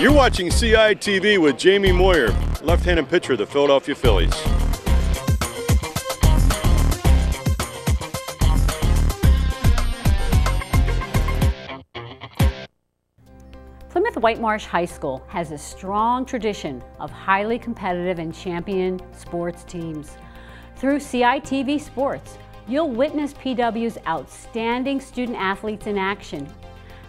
You're watching CITV with Jamie Moyer, left-handed pitcher of the Philadelphia Phillies. Plymouth Whitemarsh High School has a strong tradition of highly competitive and champion sports teams. Through CITV Sports, you'll witness PW's outstanding student athletes in action.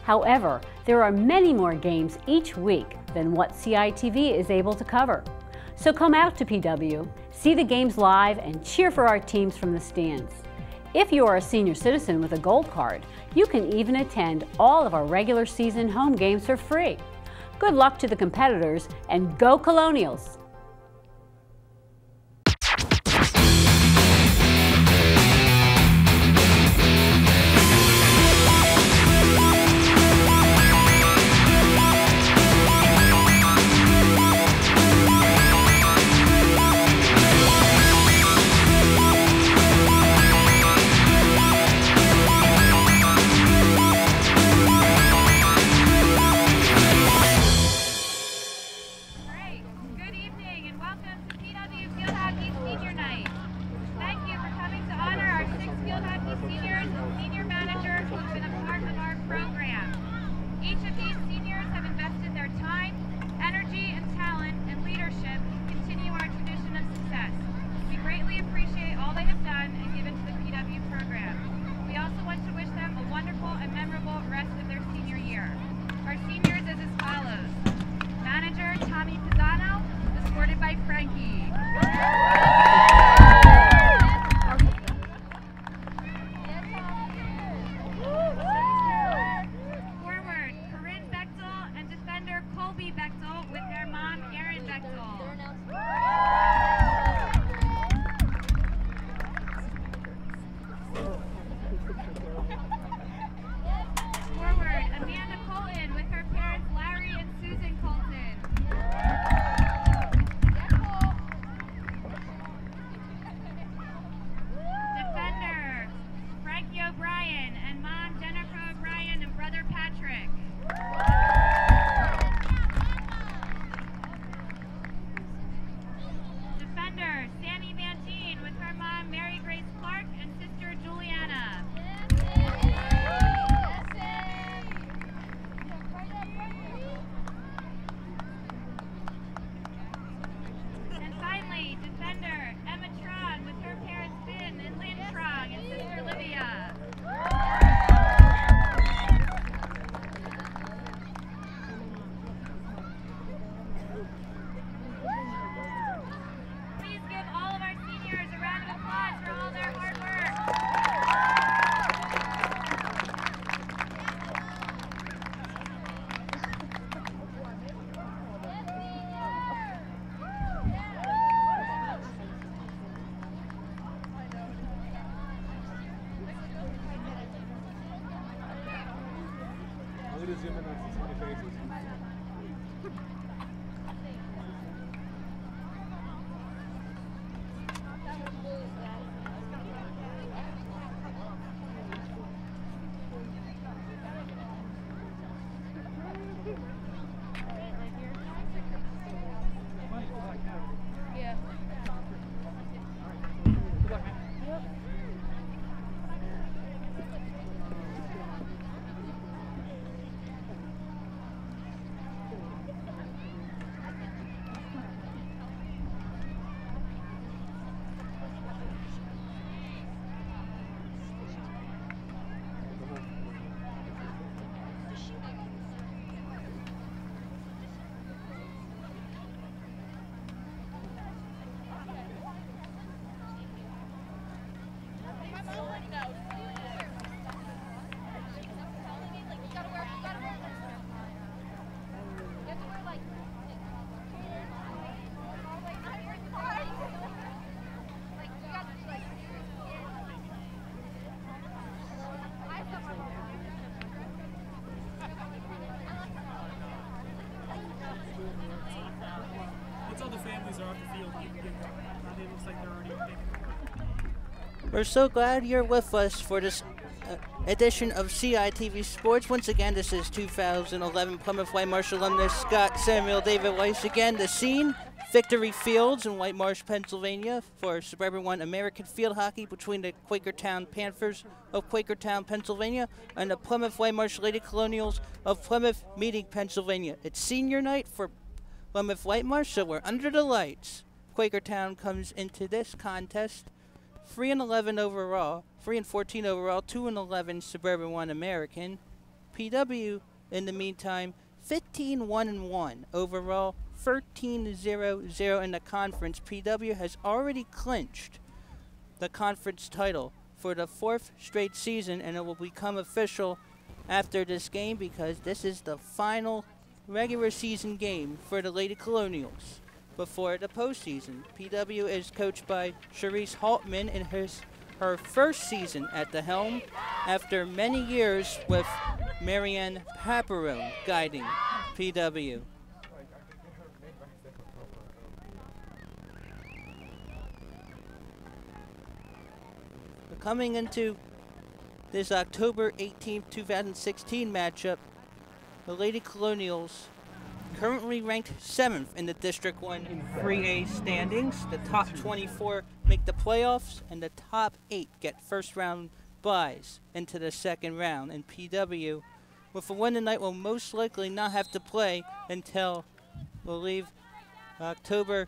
However, there are many more games each week than what CITV is able to cover. So come out to PW, see the games live, and cheer for our teams from the stands. If you are a senior citizen with a gold card, you can even attend all of our regular season home games for free. Good luck to the competitors and go Colonials! We're so glad you're with us for this uh, edition of CITV Sports. Once again, this is 2011 Plymouth Whitemarsh alumnus Scott Samuel David Weiss. Again, the scene Victory Fields in White Marsh, Pennsylvania for Suburban One American Field Hockey between the Quakertown Panthers of Quakertown, Pennsylvania and the Plymouth Whitemarsh Lady Colonials of Plymouth Meeting, Pennsylvania. It's senior night for Plymouth Whitemarsh, so we're under the lights. Quakertown comes into this contest 3 and 11 overall, 3 and 14 overall, 2 and 11 Suburban 1 American. PW in the meantime 15 1 and 1 overall, 13 0 0 in the conference. PW has already clinched the conference title for the fourth straight season and it will become official after this game because this is the final regular season game for the Lady Colonials before the postseason. PW is coached by Cherise Haltman in his her first season at the helm after many years with Marianne Paparone guiding PW. Coming into this October 18, 2016 matchup, the Lady Colonials currently ranked 7th in the District 1 in 3A standings. The top 24 make the playoffs, and the top 8 get first round byes into the second round. in PW, with a win tonight, will most likely not have to play until, we'll leave, October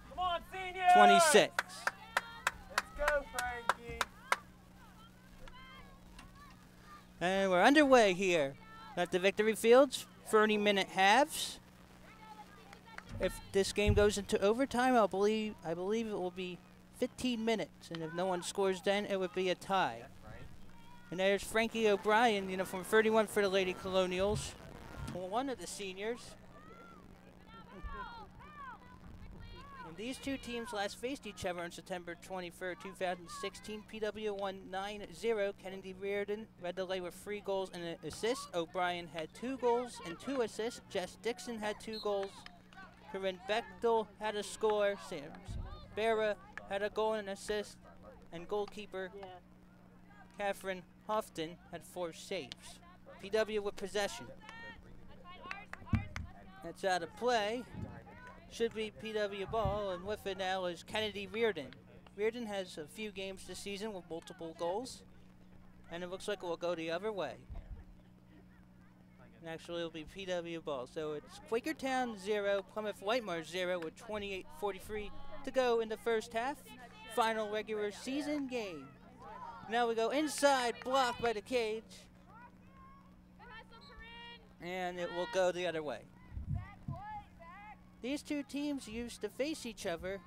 26th. Let's go, Frankie. And we're underway here at the Victory Fields. 30 minute halves. If this game goes into overtime, I believe I believe it will be 15 minutes, and if no one scores, then it would be a tie. And there's Frankie O'Brien, uniform 31 for the Lady Colonials, one of the seniors. These two teams last faced each other on September 23rd, 2016. PW won 9-0. Kennedy Reardon led the way with three goals and an assist. O'Brien had two goals and two assists. Jess Dixon had two goals. Corinne Bechtel had a score. Sam Barra had a goal and assist. And goalkeeper Catherine Houghton had four saves. PW with possession. That's out of play. Should be PW ball, and with it now is Kennedy Reardon. Reardon has a few games this season with multiple goals, and it looks like it will go the other way. And actually, it'll be PW ball. So it's Quakertown 0, Plymouth Whitemarsh 0 with 28.43 to go in the first half. Final regular season game. Now we go inside, blocked by the cage. And it will go the other way. These two teams used to face each other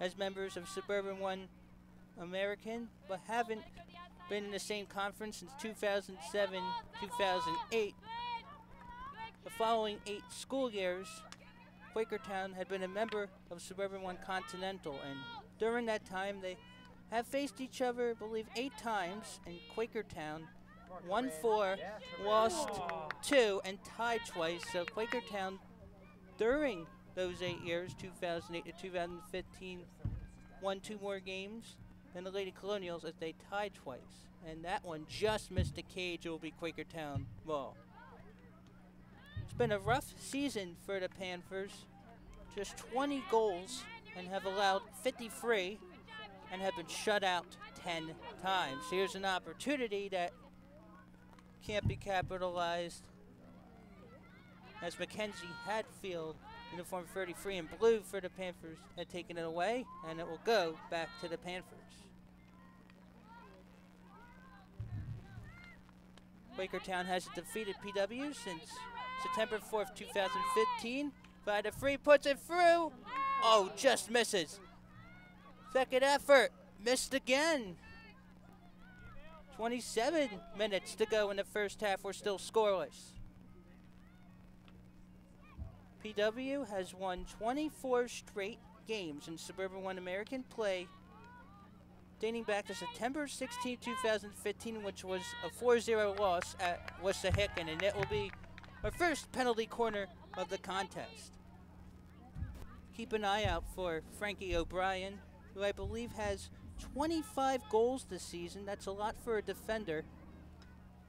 as members of Suburban One American, but haven't been in the same conference since 2007 2008. The following eight school years, Quakertown had been a member of Suburban One Continental, and during that time, they have faced each other, I believe, eight times, and Quakertown won four, lost two, and tied twice. So Quakertown, during those eight years, 2008 to 2015, won two more games than the Lady Colonials as they tied twice. And that one just missed the cage. It will be Quakertown ball. It's been a rough season for the Panthers. Just 20 goals and have allowed 53 and have been shut out 10 times. Here's an opportunity that can't be capitalized as Mackenzie Hatfield, uniform 33 in blue for the Panthers, had taken it away, and it will go back to the Panthers. Quakertown has defeated PW since September 4th, 2015. By the free puts it through. Oh, just misses. Second effort, missed again. 27 minutes to go in the first half. We're still scoreless. PW has won 24 straight games in Suburban One American play dating back to September 16, 2015, which was a 4-0 loss at Wissahickon, and it will be our first penalty corner of the contest. Keep an eye out for Frankie O'Brien, who I believe has 25 goals this season. That's a lot for a defender.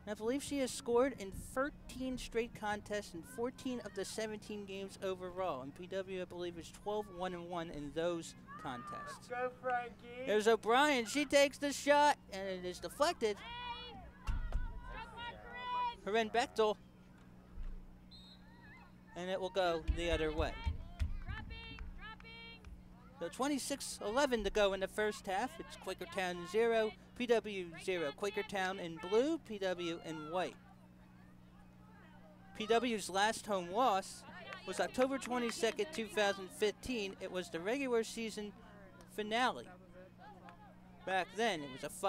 And I believe she has scored in 13 straight contests and 14 of the 17 games overall. And PW, I believe, is 12 1 and 1 in those contests. Go, Frankie. There's O'Brien. She takes the shot, and it is deflected. Corinne Bechtel. And it will go the other way. So 26-11 to go in the first half. It's Quakertown 0, PW 0. Quakertown in blue, PW in white. PW's last home loss was October 22nd, 2015. It was the regular season finale. Back then, it was a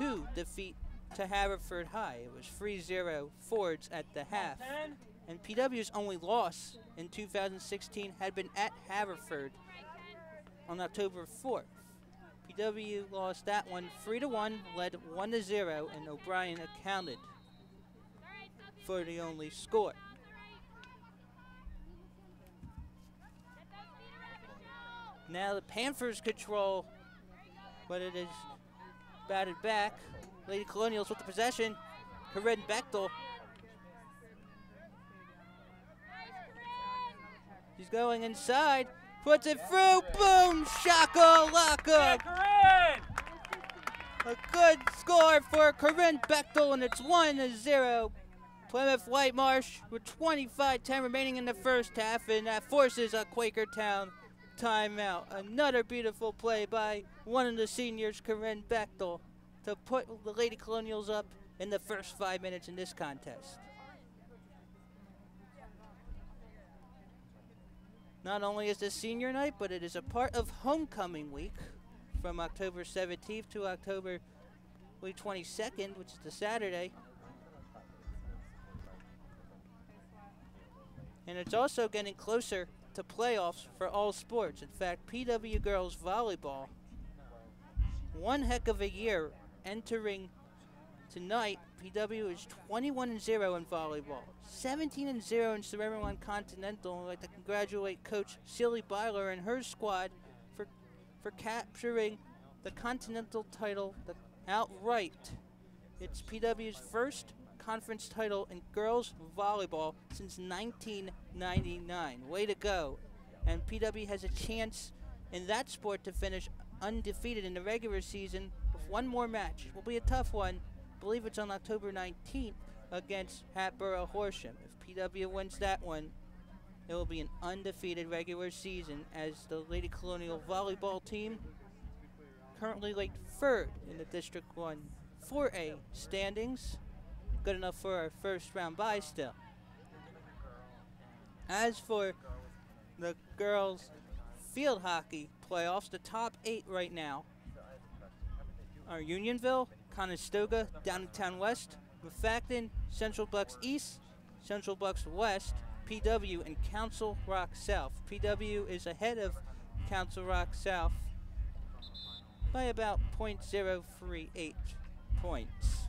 5-2 defeat to Haverford High. It was 3-0 Fords at the half. And PW's only loss in 2016 had been at Haverford on October 4th. PW lost that one 3 to 1, led 1 to 0, and O'Brien accounted for the only score. Now the Panthers control, but it is batted back. Lady Colonials with the possession. Corinne Bechtel. She's going inside. Puts it through. Boom! Shaka laka. A good score for Corinne Bechtel, and it's 1 to 0. Plymouth Whitemarsh with 25 10 remaining in the first half, and that forces a Quakertown timeout. Another beautiful play by one of the seniors, Corinne Bechtel, to put the Lady Colonials up in the first five minutes in this contest. Not only is this senior night, but it is a part of homecoming week from October 17th to October 22nd, which is the Saturday. And it's also getting closer to playoffs for all sports. In fact, PW Girls Volleyball, one heck of a year entering tonight. PW is 21 and 0 in volleyball, 17 and 0 in Suburban One Continental. I'd like to congratulate Coach Silly Byler and her squad for for capturing the Continental title outright. It's PW's first conference title in girls volleyball since 1999. Way to go. And PW has a chance in that sport to finish undefeated in the regular season with one more match. Will be a tough one. Believe it's on October 19th against Hatboro Horsham. If PW wins that one, it will be an undefeated regular season as the Lady Colonial volleyball team currently ranked third in the District 1 4A standings. Good enough for our first round bye still. As for the girls field hockey playoffs, the top eight right now are Unionville, Conestoga, Downingtown West, Methacton, Central Bucks East, Central Bucks West, PW, and Council Rock South. PW is ahead of Council Rock South by about .038 points.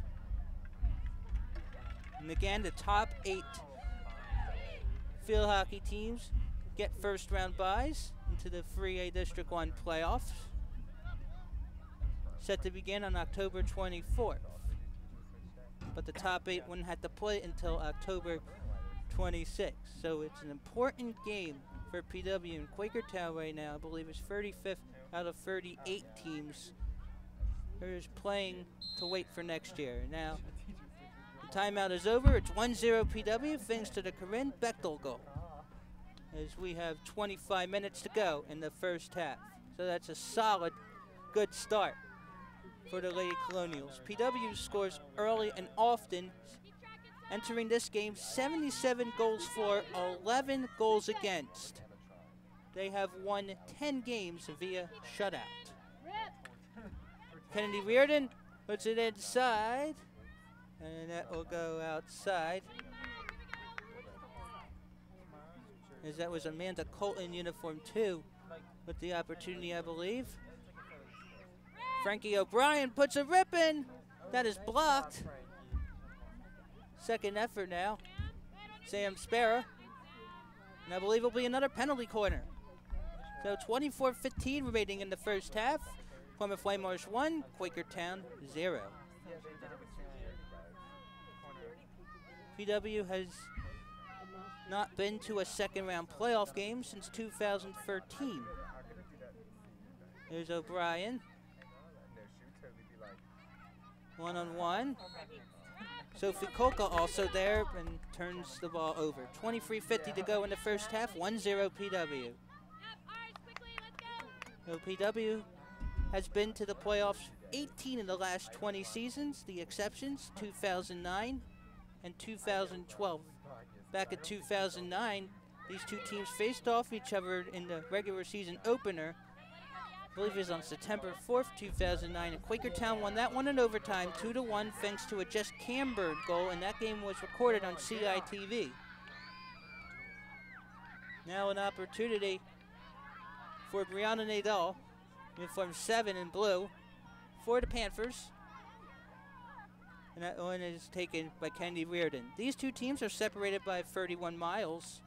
And again, the top eight field hockey teams get first round byes into the 3A District 1 playoffs. Set to begin on October 24th. But the top eight wouldn't have to play until October 26th. So it's an important game for PW in Quakertown right now. I believe it's 35th out of 38 teams who is playing to wait for next year. Now, the timeout is over. It's 1-0 PW thanks to the Corinne Bechtel goal. As we have 25 minutes to go in the first half. So that's a solid, good start for the Lady Colonials. PW scores early and often, entering this game 77 goals for, 11 goals against. They have won 10 games via shutout. Kennedy Reardon puts it inside, and that will go outside. As that was Amanda Colton in uniform two with the opportunity, I believe. Frankie O'Brien puts a rip in. That is blocked. Second effort now. Sam Sparrow. And I believe it'll be another penalty corner. So 24-15 remaining in the first half. Plymouth Whitemarsh 1, Quakertown 0. PW has not been to a second round playoff game since 2013. There's O'Brien. One on one. Sophie Kolka also there and turns the ball over. 23.50 to go in the first half, 1-0 PW. OPW has been to the playoffs 18 in the last 20 seasons, the exceptions 2009 and 2012. Back in 2009, these two teams faced off each other in the regular season opener. I believe it was on September 4th, 2009, and Quakertown won that one in overtime, 2 to 1, thanks to a Jess Camberg goal, and that game was recorded on CITV. Now an opportunity for Brianna Nadal, uniform 7 in blue, for the Panthers. And that one is taken by Kennedy Reardon. These two teams are separated by 31 miles.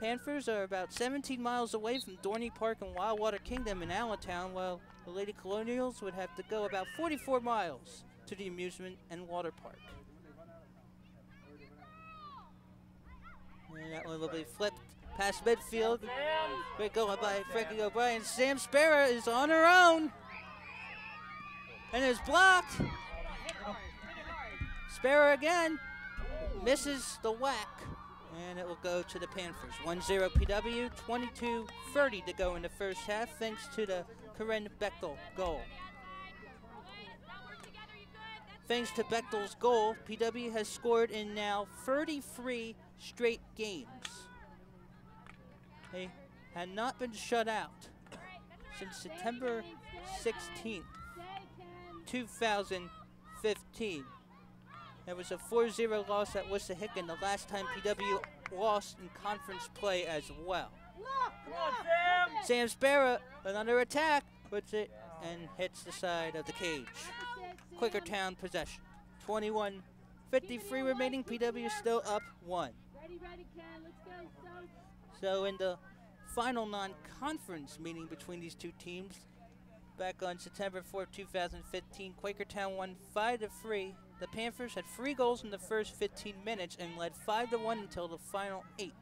Panthers are about 17 miles away from Dorney Park and Wildwater Kingdom in Allentown, while the Lady Colonials would have to go about 44 miles to the amusement and water park. And that one will be flipped past midfield. Great goal by Frankie O'Brien. Sam Sparrow is on her own. And is blocked. Sparrow again. Misses the whack. And it will go to the Panthers. 1-0 PW, 22-30 to go in the first half, thanks to the Corinne Bechtel goal. Thanks to Bechtel's goal, PW has scored in now 33 straight games. They had not been shut out since September 16th, 2015. There was a 4-0 loss at Wissahickon the last time PW lost in conference play as well. On, Sam! Sam Sparrow, under attack, puts it and hits the side of the cage. Quakertown possession. 21 53 remaining. PW still up one. Ready, ready, Ken. Let's go. So, So in the final non-conference meeting between these two teams, back on September 4, 2015, Quakertown won 5 to 3. The Panthers had three goals in the first 15 minutes and led 5 to 1 until the final 8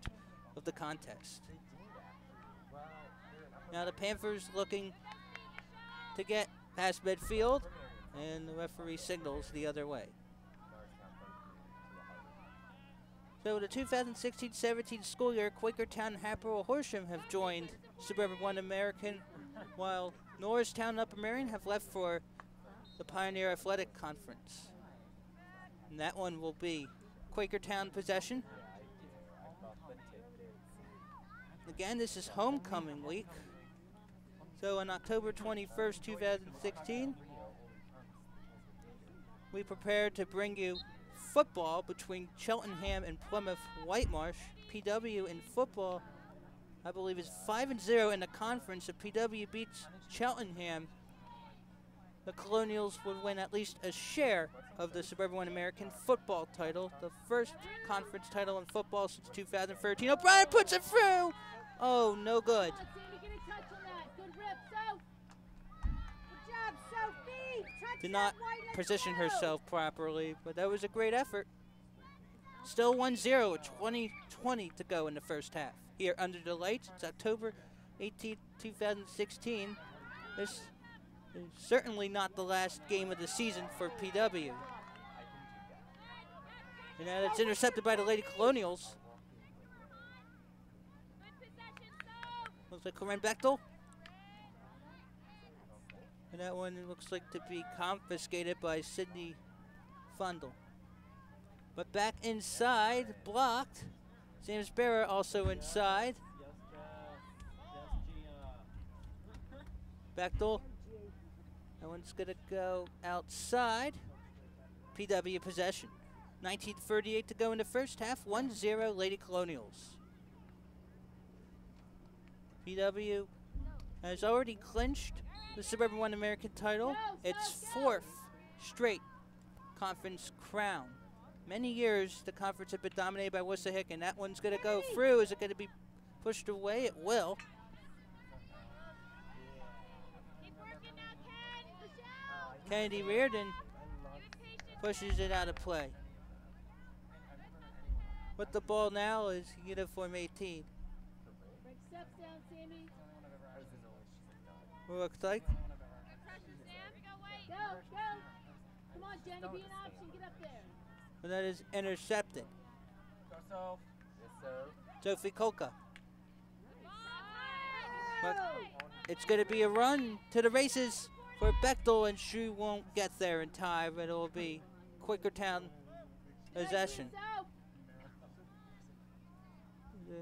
of the contest. Now the Panthers looking to get past midfield, and the referee signals the other way. So the 2016-17 school year, Quakertown and Haverhill Horsham have joined Suburban One American, while Norristown and Upper Merion have left for the Pioneer Athletic Conference. And that one will be Quakertown possession. Again, this is homecoming week. So on October 21st, 2016, we prepared to bring you football between Cheltenham and Plymouth Whitemarsh. PW in football, I believe, is 5 and 0 in the conference. If PW beats Cheltenham, the Colonials would win at least a share of the Suburban One American football title, the first conference title in football since 2013. O'Brien puts it through! Oh, no good. Come on, Sandy, get a touch on that. Good rip, so. Good job, Sophie. Touch Did not position herself properly, but that was a great effort. Still 1-0 with 20 20 to go in the first half. Here under the lights, it's October 18, 2016. This is certainly not the last game of the season for PW. And now it's intercepted by the Lady Colonials. Looks like Corinne Bechtel. And that one looks like to be confiscated by Sydney Fundle. But back inside, blocked. Sam Sparrow also inside. Bechtel. That one's going to go outside. PW possession. 1938 to go in the first half. 1-0 Lady Colonials. PW has already clinched the Suburban One American title. Its fourth straight conference crown. Many years the conference had been dominated by Wissahickon. That one's going to go through. Is it going to be pushed away? It will. Kennedy Reardon pushes it out of play. With the ball now is uniform 18. Break steps down, Looks like and that is intercepted. Sophie. But it's going to be a run to the races for Bechtel, and she won't get there in time. It'll be Quakertown possession.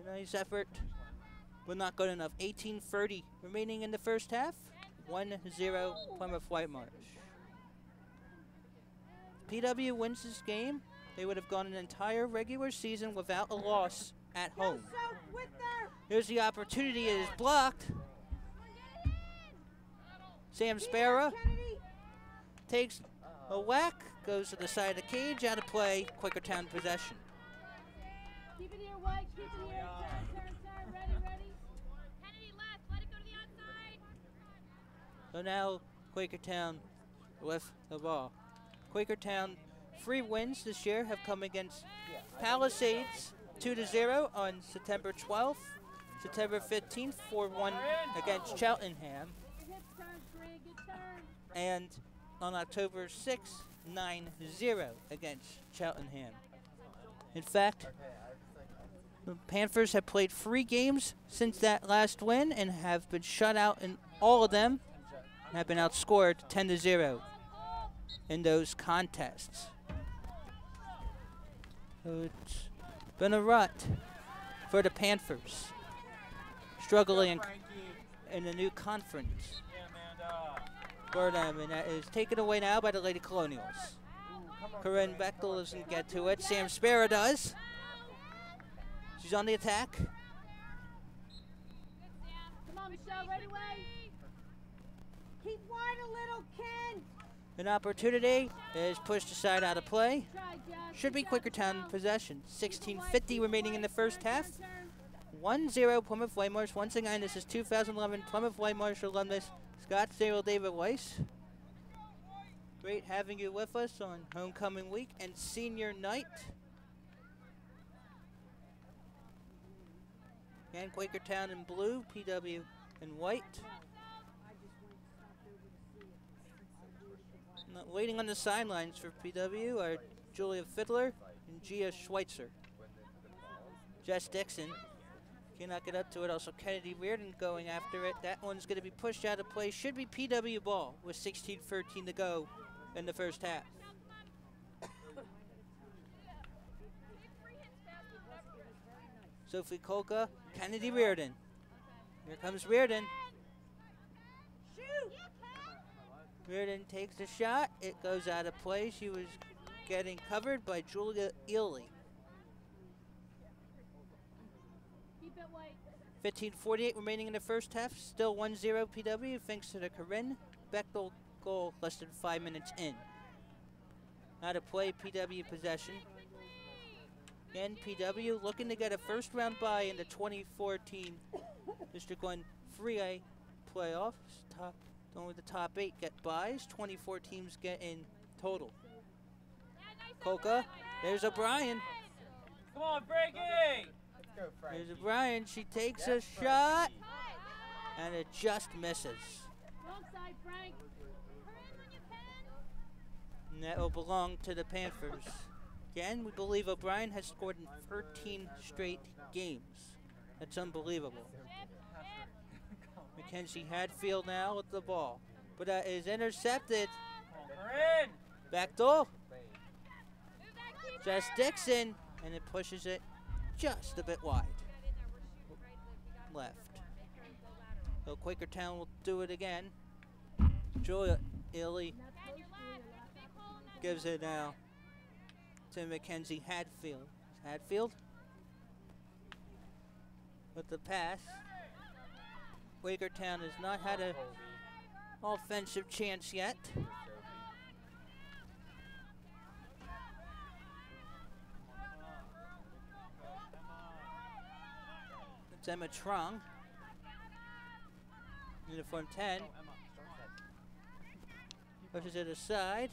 A nice effort, but not good enough. 18:30 remaining in the first half. 1-0 Plymouth Whitemarsh. PW wins this game. They would have gone an entire regular season without a loss at home. Here's the opportunity. It is blocked. Sam Sparrow takes a whack, goes to the side of the cage, out of play. Quakertown possession. keep it here, White. Keep it here. Turn, turn, turn. Ready, ready. Kennedy left. Let it go to the outside. So now Quakertown with the ball. Quakertown free wins this year have come against Palisades 2 to 0 on September 12th, September 15th 4 1 against Cheltenham, Good hips turn, Greg. Good turn. And on October 6th 9 0 against Cheltenham. In fact, the Panthers have played three games since that last win and have been shut out in all of them and have been outscored 10 to 0 in those contests. So it's been a rut for the Panthers, struggling in the new conference. For them, and that is taken away now by the Lady Colonials. Corinne Bechtel doesn't get to it. Sam Sparrow does. She's on the attack. Come on, Michelle. Right away. Keep wide a little, Ken. An opportunity is pushed aside out of play. Should be Quakertown Michelle. possession. Keep it wide, 16.50 remaining in the first half. turn, turn. 1-0 Plymouth Whitemarsh. Once again, this is 2011 Plymouth Whitemarsh alumnus Scott Cyril David Weiss. Great having you with us on homecoming week and senior night. And Quakertown in blue, PW in white. Not waiting on the sidelines for PW are Julia Fiddler and Gia Schweitzer. Jess Dixon cannot get up to it. Also, Kennedy Reardon going after it. That one's going to be pushed out of play. Should be PW ball with 16-13 to go in the first half. Sophie Kolka, Kennedy Reardon. Here comes Reardon. Reardon takes the shot. It goes out of play. She was getting covered by Julia Ely. Keep it white. 15:48 remaining in the first half. Still 1-0 PW thanks to the Corinne Bechtel goal less than five minutes in. Out to play, PW possession. Again, PW looking to get a first round bye in the 2014 District 1 3A playoffs. Top, only the top eight get byes. 24 teams get in total. Coca, there's O'Brien. Come on, Frankie. There's O'Brien. She takes a shot, and it just misses. Wrong side, Frank. And that will belong to the Panthers. Again, we believe O'Brien has scored in 13 straight games. That's unbelievable. Mackenzie Hadfield now with the ball. But that is intercepted. Come on, Corinne. Back door. Jess Dixon. And it pushes it just a bit wide. Left. So Quakertown will do it again. Julia Illy gives it now to Mackenzie Hadfield. Hadfield with the pass. Quakertown has not had an offensive chance yet. Emma Trong. Uniform 10. Pushes it aside.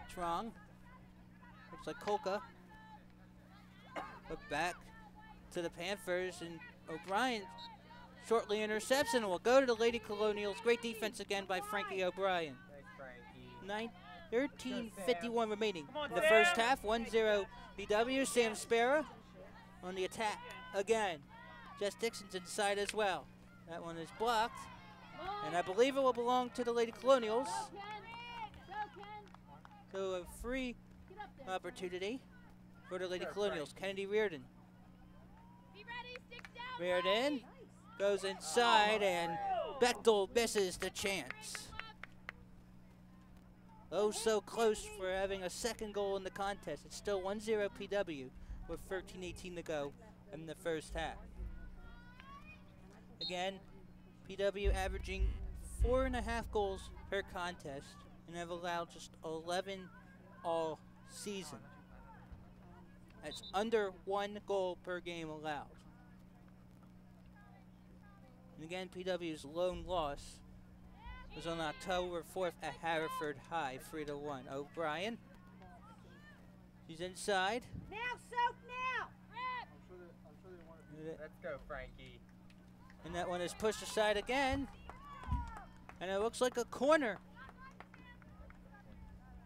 That's wrong. Looks like Kolka. But back to the Panthers, and O'Brien shortly intercepts and will go to the Lady Colonials. Great defense again by Frankie O'Brien. Nine, 13.51 remaining in the first half. 1-0 BW. Sam Sparrow on the attack again. Jess Dixon's inside as well. That one is blocked. And I believe it will belong to the Lady Colonials. Go, Ken. So a free Get up there. opportunity for the Lady Colonials. Kennedy Reardon. Be ready, sticks down. Reardon goes inside and Bechtel misses the chance. Oh, so close for having a second goal in the contest. It's still 1-0 PW with 13-18 to go in the first half. Again, PW averaging four and a half goals per contest and have allowed just 11 all season. That's under one goal per game allowed. And again, PW's lone loss was on October 4th at Haverford High, 3 to 1. O'Brien. She's inside. Now, soak now. Let's go, Frankie. And that one is pushed aside again. And it looks like a corner.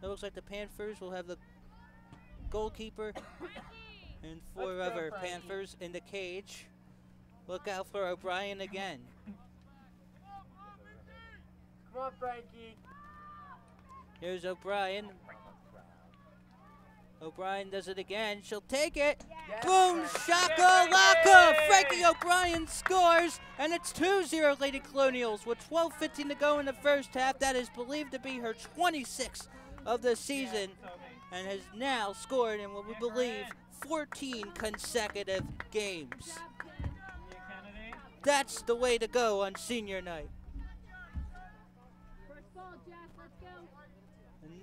It looks like the Panthers will have the goalkeeper and four Let's other Frankie. Panthers in the cage. Look out for O'Brien again. Come on, Frankie. Here's O'Brien. O'Brien does it again. She'll take it. Yes, Boom! Frankie. Shaka Laka! Frankie! Frankie O'Brien scores, and it's 2-0 Lady Colonials with 12.15 to go in the first half. That is believed to be her 26th of the season, and has now scored in what we believe 14 consecutive games. That's the way to go on senior night.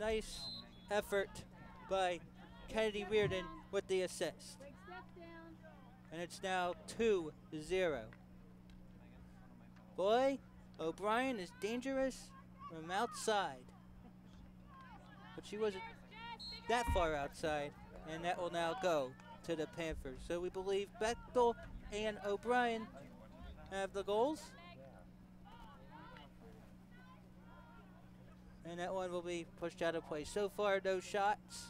Nice effort by Kennedy Reardon with the assist. And it's now 2 0. Boy, O'Brien is dangerous from outside. But she wasn't that far outside, and that will now go to the Panthers. So we believe Bechtel and O'Brien have the goals. And that one will be pushed out of play. So far, no shots,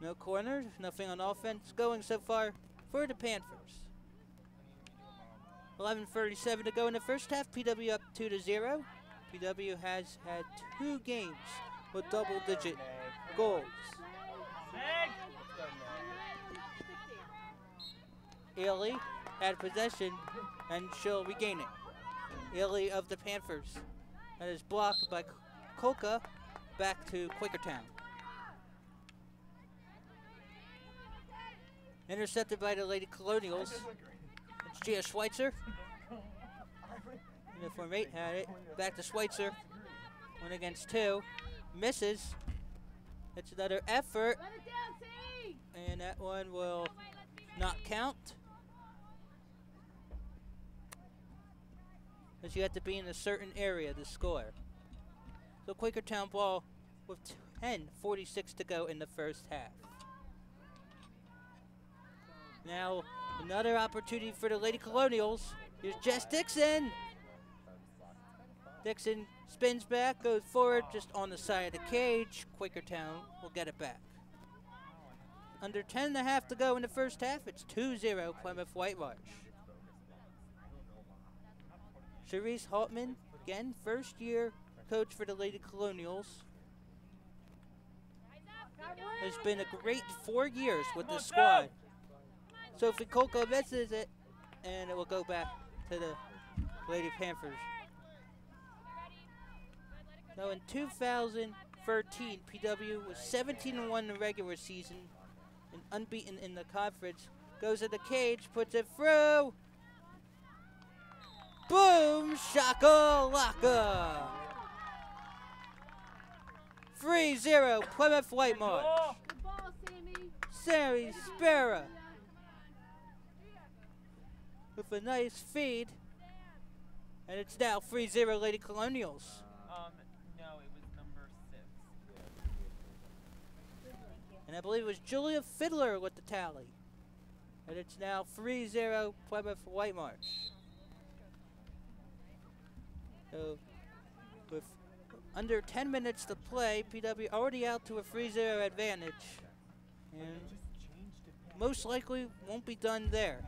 no corners, nothing on offense going so far for the Panthers. 11:37 to go in the first half. PW up two to zero. PW has had two games with double-digit goals. Meg. Ely had possession, and she'll regain it. Ely of the Panthers. That is blocked by Kolka back to Quakertown. Intercepted by the Lady Colonials. It's Gia Schweitzer. Uniform 8 had it. Back to Schweitzer. One against two. Misses. It's another effort, and that one will not count. Because you have to be in a certain area to score. So Quakertown ball with 10:46 to go in the first half. Now another opportunity for the Lady Colonials. Here's Jess Dixon. Dixon spins back, goes forward, just on the side of the cage. Quakertown will get it back. Under 10 and a half to go in the first half. It's 2-0 Plymouth Whitewash. Cherise Haltman, again, first year coach for the Lady Colonials. Has been a great four years with the squad. Sophie Kolko misses it, and it will go back to the Lady Panthers. So in 2013, PW was 17-1 in the regular season and unbeaten in the conference. Goes in the cage, puts it through. Boom! Shakalaka! 3 0 Plymouth Whitemarsh. Goal. Good ball, Sammy. Sammy Sparrow with a nice feed. And it's now 3 0 Lady Colonials. Um, no, it was number six. And I believe it was Julia Fiddler with the tally. And it's now 3 0 Plymouth Whitemarsh. So, with under 10 minutes to play, PW already out to a 3 0 advantage. And most likely won't be done there.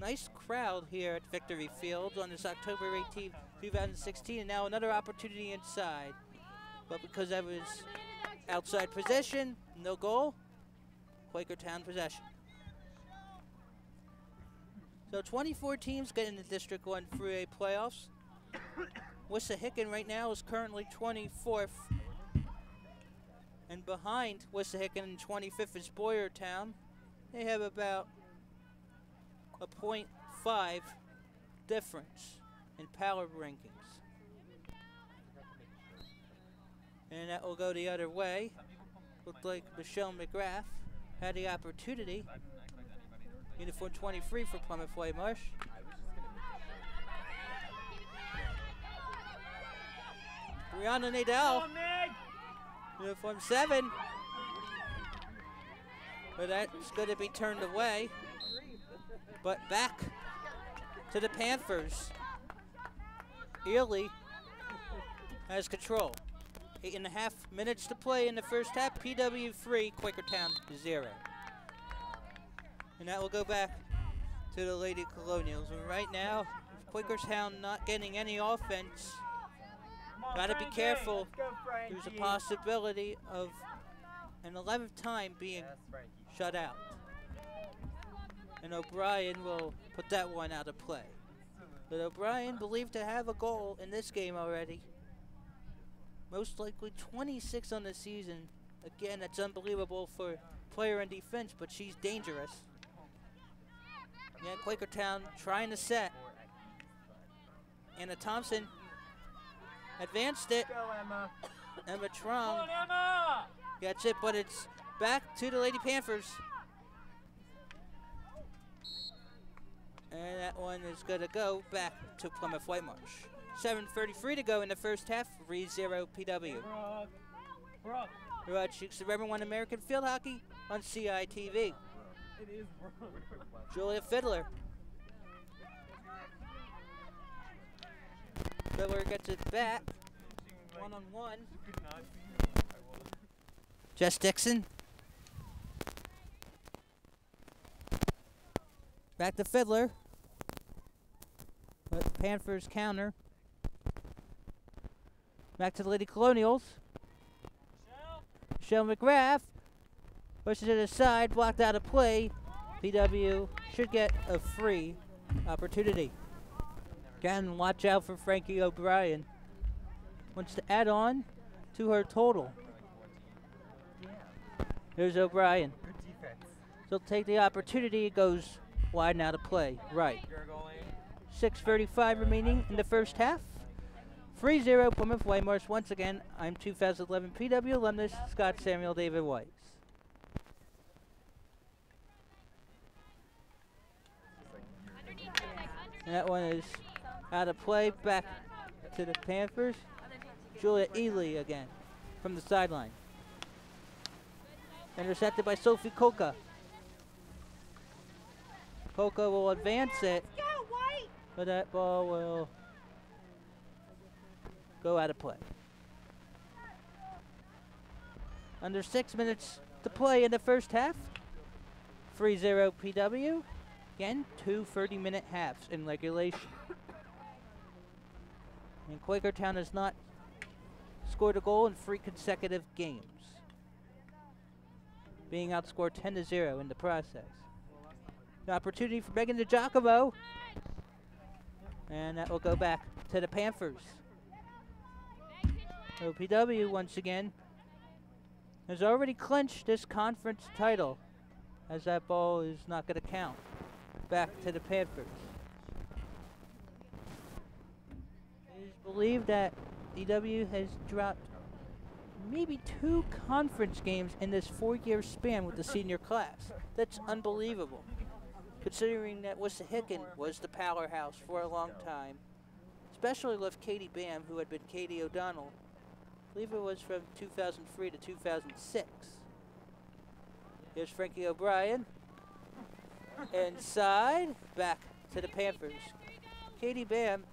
Nice crowd here at Victory Field on this October 18th, 2016, and now another opportunity inside. But because that was outside possession, no goal, Quakertown possession. So 24 teams get in the District 1 3A playoffs. Wissahickon right now is currently 24th. And behind Wissahickon and 25th is Boyertown. They have about a 0.5 difference in power rankings. And that will go the other way. Looked like Michelle McGrath had the opportunity. Uniform 23 for Plymouth Whitemarsh. Brianna Nadell, on, uniform 7. But that's going to be turned away. But back to the Panthers. Ely has control. Eight and a half minutes to play in the first half. PW 3, Quakertown 0. And that will go back to the Lady Colonials. And right now, Quakertown not getting any offense. Come on, Gotta be careful. Go, There's a possibility of an 11th time being Yes, shut out. And O'Brien will put that one out of play. But O'Brien believed to have a goal in this game already. Most likely 26 on the season. Again, that's unbelievable for player and defense, but she's dangerous. Yeah, Quakertown trying to set. Anna Thompson advanced it. Go, Emma. Emma Trong on, Emma! Gets it, but it's back to the Lady Panthers. And that one is going to go back to Plymouth Whitemarsh. 7.33 to go in the first half, 3-0 PW. Brooke. Brooke. You're watching Suburban One American Field Hockey on CITV. It is Julia Fiddler. Fiddler gets it back. One on one. Jess Dixon. Back to Fiddler. But Panthers counter. Back to the Lady Colonials. Michelle. Michelle McGrath pushes it aside, blocked out of play. PW should get a free opportunity. Again, watch out for Frankie O'Brien. Wants to add on to her total. Here's O'Brien. She'll take the opportunity. It goes wide now to play. Right. You're 6.35 remaining in the first half. 3-0 Plymouth Whitemarsh. Once again, I'm 2011 PW alumnus Scott Samuel David Weiss. And that one is out of play. Back to the Panthers. Julia Ely again from the sideline. Intercepted by Sophie Coca. Coca will advance it. But that ball will go out of play. Under six minutes to play in the first half. 3-0 PW. Again, two 30-minute halves in regulation. And Quakertown has not scored a goal in three consecutive games. Being outscored 10 to 0 in the process. The opportunity for Megan DiGiacomo. And that will go back to the Panthers. OPW once again has already clinched this conference title as that ball is not going to count. Back to the Panthers. Believed that PW has dropped maybe two conference games in this four-year span with the senior class. That's unbelievable considering that Wissahickon was the powerhouse for a long time, especially with Katie Bam, who had been Katie O'Donnell. I believe it was from 2003 to 2006. Here's Frankie O'Brien. Inside, back to the Panthers. Katie Bam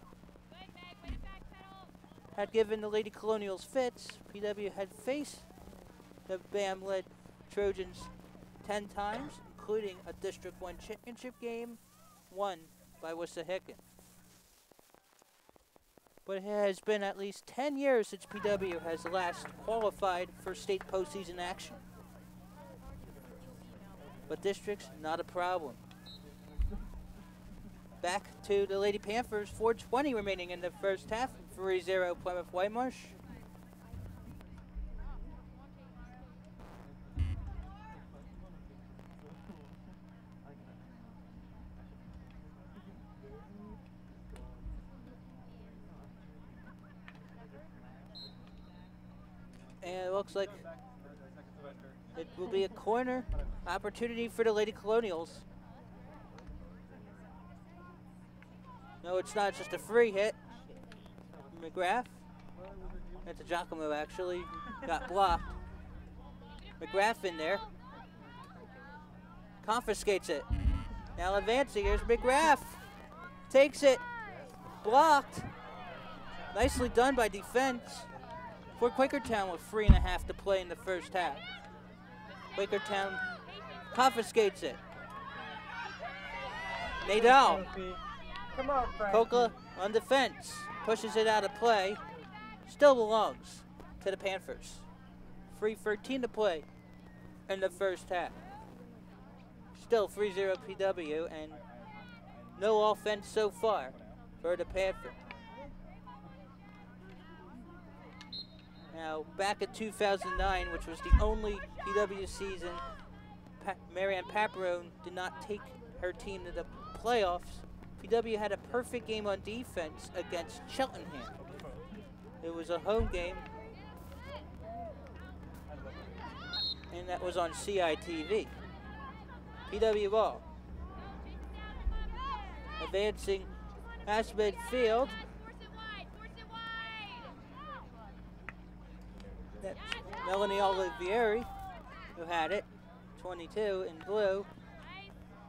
had given the Lady Colonials fits. PW had faced the BAM-led Trojans 10 times, including a District 1 championship game won by Wissahickon. But it has been at least 10 years since PW has last qualified for state postseason action. But districts, not a problem. Back to the Lady Panthers, 420 remaining in the first half, 3-0 Plymouth Whitemarsh. And it looks like it will be a corner opportunity for the Lady Colonials. No, it's not just a free hit. McGrath. That's a Giacomo actually. Got blocked. McGrath in there. Confiscates it. Now advancing. Here's McGrath. Takes it. Blocked. Nicely done by defense. For Quakertown with three and a half to play in the first half. Quakertown confiscates it. Nadal. Come on. Coca on defense. Pushes it out of play. Still belongs to the Panthers. 3.13 to play in the first half. Still 3-0 PW and no offense so far for the Panthers. Now, back in 2009, which was the only PW season, pa Marianne Paparone did not take her team to the playoffs. PW had a perfect game on defense against Cheltenham. It was a home game, and that was on CITV. PW ball. Advancing past midfield. That's Melanie Olivieri who had it. 22 in blue.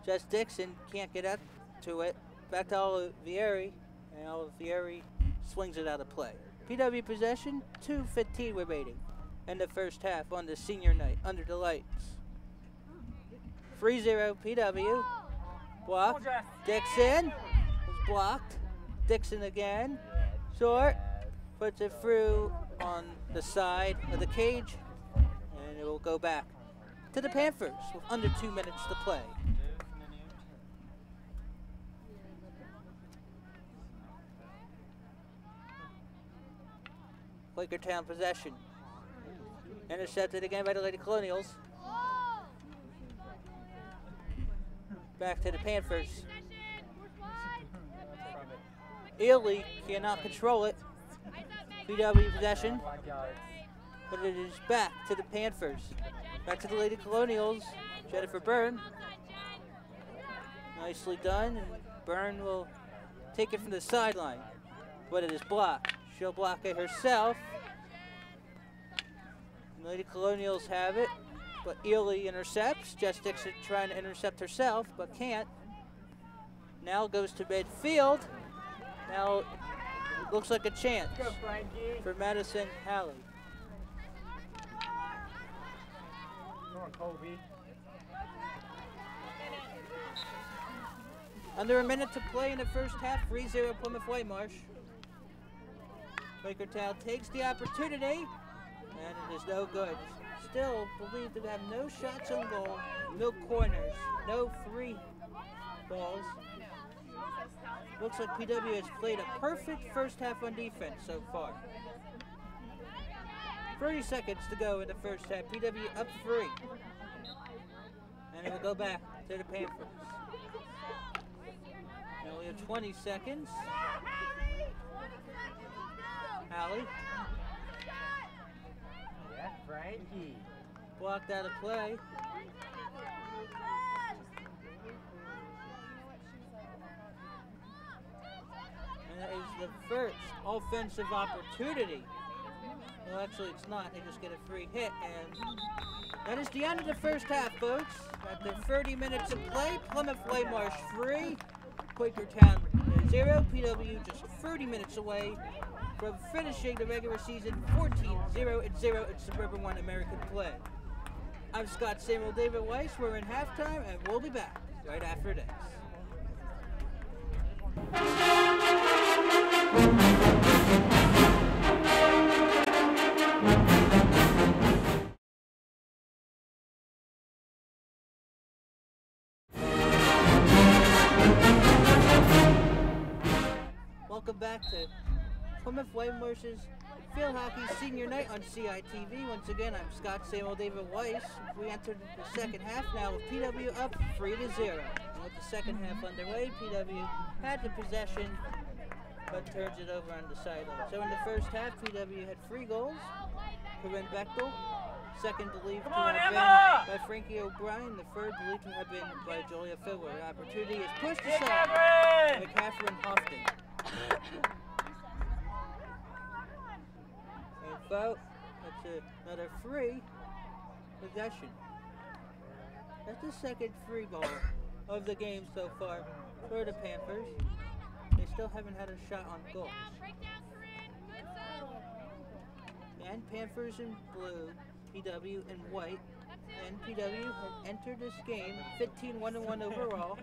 Jess Dixon can't get up to it. Back to Olivieri. And Olivieri swings it out of play. PW possession, 2.15 remaining in the first half on the senior night under the lights. 3-0 PW. Block. Dixon was blocked. Dixon again. Short. Puts it through on the side of the cage. And it will go back to the Panthers with under two minutes to play. Quakertown possession. Intercepted again by the Lady Colonials. Back to the Panthers. Ely cannot control it. PW possession, but it is back to the Panthers. Back to the Lady Colonials. Jennifer Byrne. Nicely done. And Byrne will take it from the sideline, but it is blocked. She'll block it herself. Lady Colonials have it, but Ely intercepts. Jess Dixon trying to intercept herself, but can't. Now goes to midfield. Now looks like a chance Go, for Madison Halley. Come on, Kobe. Under a minute to play in the first half, 3-0 Plymouth Whitemarsh. Quakertown takes the opportunity, and it is no good. Still believed to have no shots on goal, no corners, no free balls. Looks like PW has played a perfect first half on defense so far. 30 seconds to go in the first half. PW up three. And it will go back to the Panthers. Have 20 seconds. Hallie Yeah, Frankie. blocked out of play. And that is the first offensive opportunity Well, actually, it's not. They just get a free hit, and that is the end of the first half, folks. After 30 minutes of play, Plymouth Whitemarsh free, Quakertown zero. PW just 30 minutes away from finishing the regular season 14-0 and 0 in Suburban One American play. I'm Scott Samuel David Weiss. We're in halftime, and we'll be back right after this. To Plymouth Whitemarsh's Field Hockey Senior Night on CITV. Once again, I'm Scott Samuel David Weiss. We entered the second half now with PW up 3 to 0. And with the second half underway, PW had the possession but turns it over on the sideline. So in the first half, PW had three goals. Corinne Bechtel, second believed to on, have Emma! been by Frankie O'Brien, the third believed to have been by Julia Fiddler. Opportunity is pushed aside by Catherine Hofton. And vote, that's a, another free possession. That's the second free ball of the game so far for the Panthers. They still haven't had a shot on goal. Break down, Corinne. Good zone. And Panthers in blue, PW in white. And PW had entered this game 15 1 1 overall.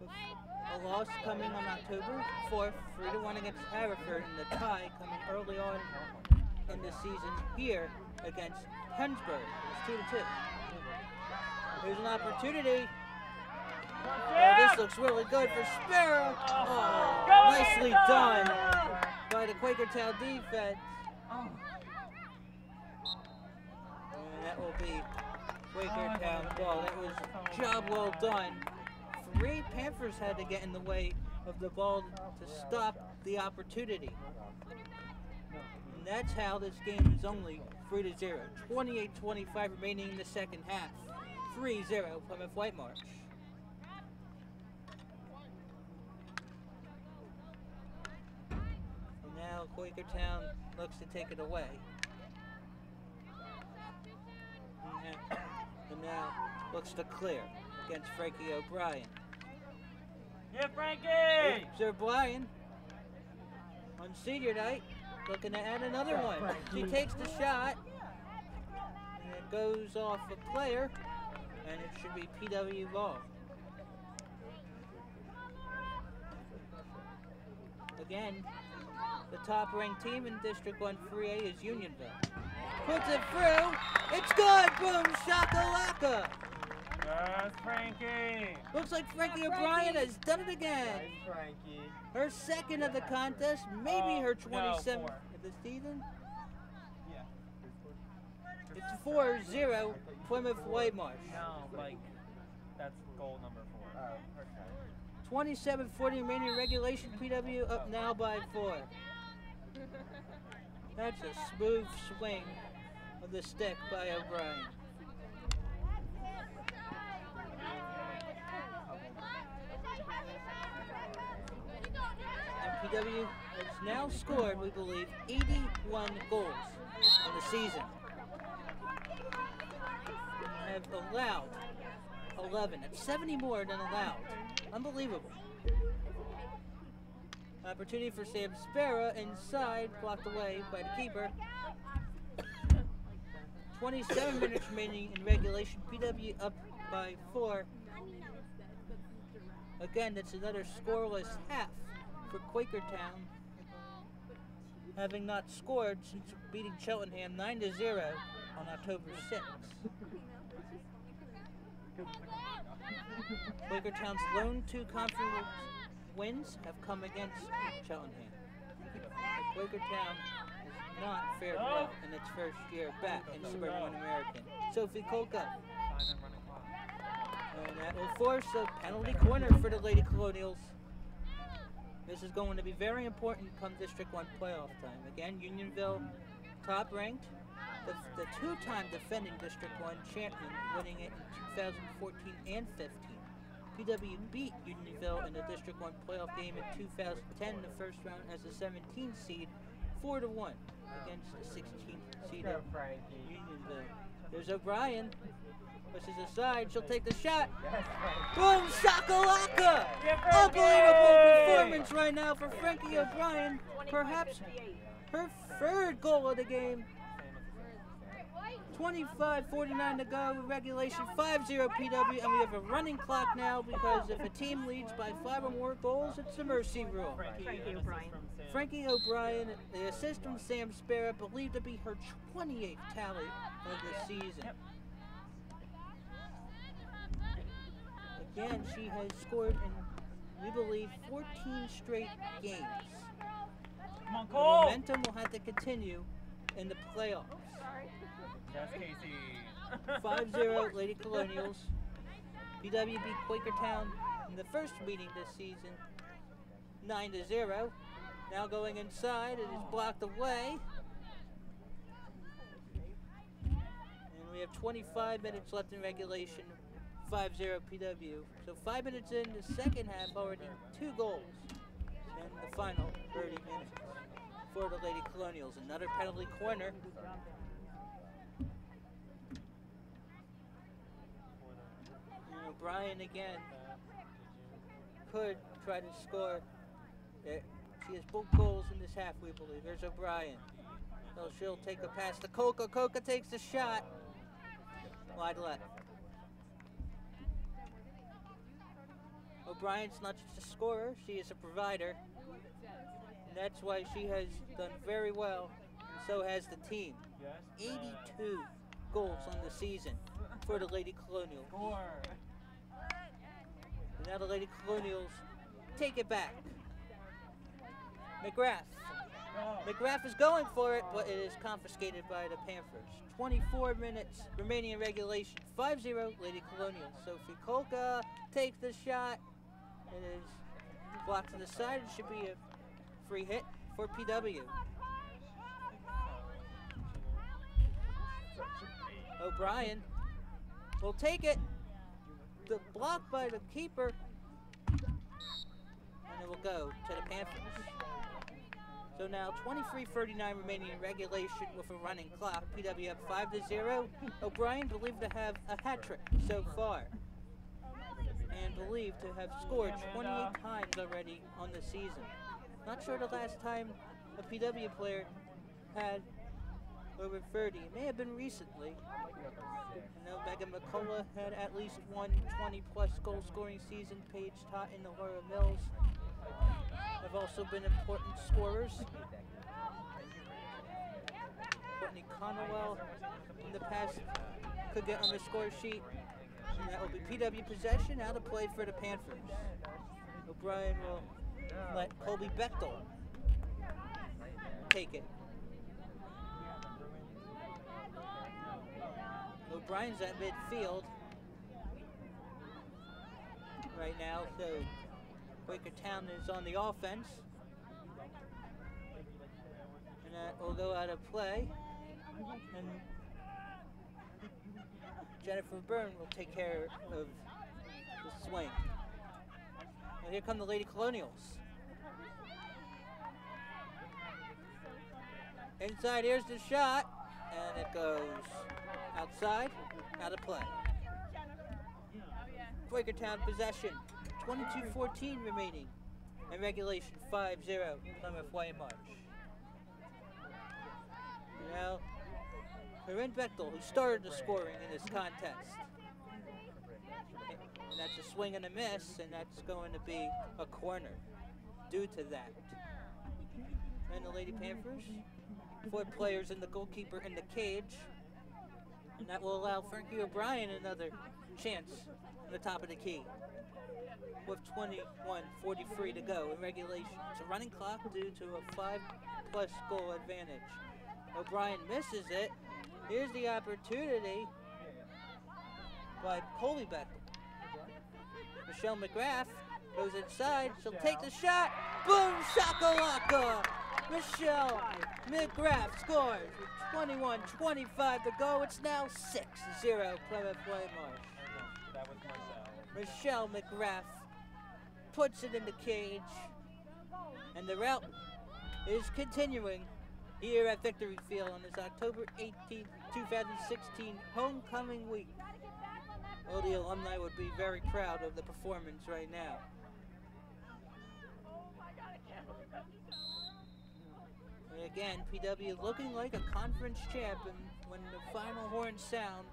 A loss coming on October 4th, 3 1 against Haverford, and the tie coming early on in the season here against Pennsbury. It's 2 to 2. Here's an opportunity. Oh, this looks really good for Sparrow. Oh, nicely done by the Quakertown defense. And that will be Quakertown ball. That was job well done. Three Panthers had to get in the way of the ball to stop the opportunity. That's how this game is only 3 to 0. 28 25 remaining in the second half. 3 0 Plymouth Whitemarsh. And now Quakertown looks to take it away. And now, and now looks to clear against Frankie O'Brien. Yeah, Frankie! Sir O'Brien on senior night looking to add another one. She takes the shot and it goes off a player and it should be PW ball. Again, the top ranked team in District 1 3A is Unionville. Puts it through. It's good. Boom. Shakalaka. Yes, Frankie! Looks like Frankie O'Brien has done it again. Nice, Frankie. Her second of the contest, maybe Oh, her 27th four. of the season. Yeah. It's 4 0 Plymouth Whitemarsh. No, like, that's goal number four. Oh, okay. 27 40 remaining regulation. PW up oh. now by 4. That's a smooth swing of the stick by O'Brien. PW has now scored, we believe, 81 goals in the season. Have allowed 11. That's 70 more than allowed. Unbelievable. Opportunity for Sam Sparrow inside, blocked away by the keeper. 27 minutes remaining in regulation. PW up by four. Again, that's another scoreless half for Quakertown, having not scored since beating Cheltenham 9 to 0 on October 6th. Quakertown's lone two conference wins have come against Cheltenham. Quakertown has not fared well in its first year back in Suburban One American. Sophie Kolka. And that will force a penalty corner for the Lady Colonials. This is going to be very important come District 1 playoff time. Again, Unionville top ranked. The, the two-time defending District 1 champion, winning it in 2014 and 15. PW beat Unionville in the District 1 playoff game in 2010 in the first round as a 17 seed, 4 to 1. against the 16th Let's seeded. Unionville. There's O'Brien. Pushes aside. She'll take the shot. Boom, shakalaka! Yeah, Unbelievable performance right now for Frankie O'Brien. Perhaps her third goal of the game. 25-49 to go, regulation 5-0 PW, and we have a running clock now because if a team leads by five or more goals, it's the mercy rule. Frankie O'Brien. Frankie O'Brien, the assist from Sam Sparrow, believed to be her 28th tally of the season. Again, she has scored in, we believe, 14 straight games. Come on, Cole. The momentum will have to continue in the playoffs. That's Casey. 5-0 Lady Colonials. Beat Quakertown in the first meeting this season. 9 to 0. Now going inside, it is blocked away. And we have 25 minutes left in regulation. 5-0 PW. So five minutes in the second half, already two goals. And the final 30 minutes for the Lady Colonials. Another penalty corner. And O'Brien again could try to score. She has both goals in this half, we believe. There's O'Brien. So she'll take a pass to Coca. Coca takes the shot. Wide left. O'Brien's not just a scorer, she is a provider. And that's why she has done very well, and so has the team. 82 goals on the season for the Lady Colonials. And now the Lady Colonials take it back. McGrath. McGrath is going for it, but it is confiscated by the Panthers. 24 minutes remaining in regulation. 5-0 Lady Colonials. Sophie Kolka takes the shot. It is blocked to the side. It should be a free hit for PW. O'Brien will take it. The block by the keeper. And it will go to the Panthers. So now 23-39 remaining in regulation with a running clock. PW up 5 to 0. O'Brien believed to have a hat trick so far. And believed to have scored 28 times already on the season. Not sure the last time a PW player had over 30. It may have been recently. I know Megan McCullough had at least one 20 plus goal scoring season. Paige Tot and Laura Mills have also been important scorers. Courtney Conwell in the past could get on the score sheet. That will be PW possession out of play for the Panthers. O'Brien will let Colby Bechtel take it. O'Brien's at midfield right now, so Quakertown is on the offense. And that will go out of play. And Jennifer Byrne will take care of the swing. And here come the Lady Colonials. Inside, here's the shot, and it goes outside, out of play. Quakertown possession, 22-14 remaining, and regulation 5-0 Plymouth Whitemarsh. Now, Corinne Bechtel, who started the scoring in this contest. And that's a swing and a miss, and that's going to be a corner due to that. And the Lady Panthers, four players and the goalkeeper in the cage. And that will allow Frankie O'Brien another chance on the top of the key. With 21.43 to go in regulation. It's a running clock due to a five plus goal advantage. O'Brien misses it. Here's the opportunity by Colby Bechtel. Michelle McGrath goes inside. She'll take the shot. Boom, shakalaka! Michelle McGrath scores with 21-25 to go. It's now 6-0 Plymouth Marsh. Michelle McGrath puts it in the cage. And the route is continuing here at Victory Field on this October 18, 2016 homecoming week. Well, the alumni would be very proud of the performance right now. And again, PW looking like a conference champ, and when the final horn sounds,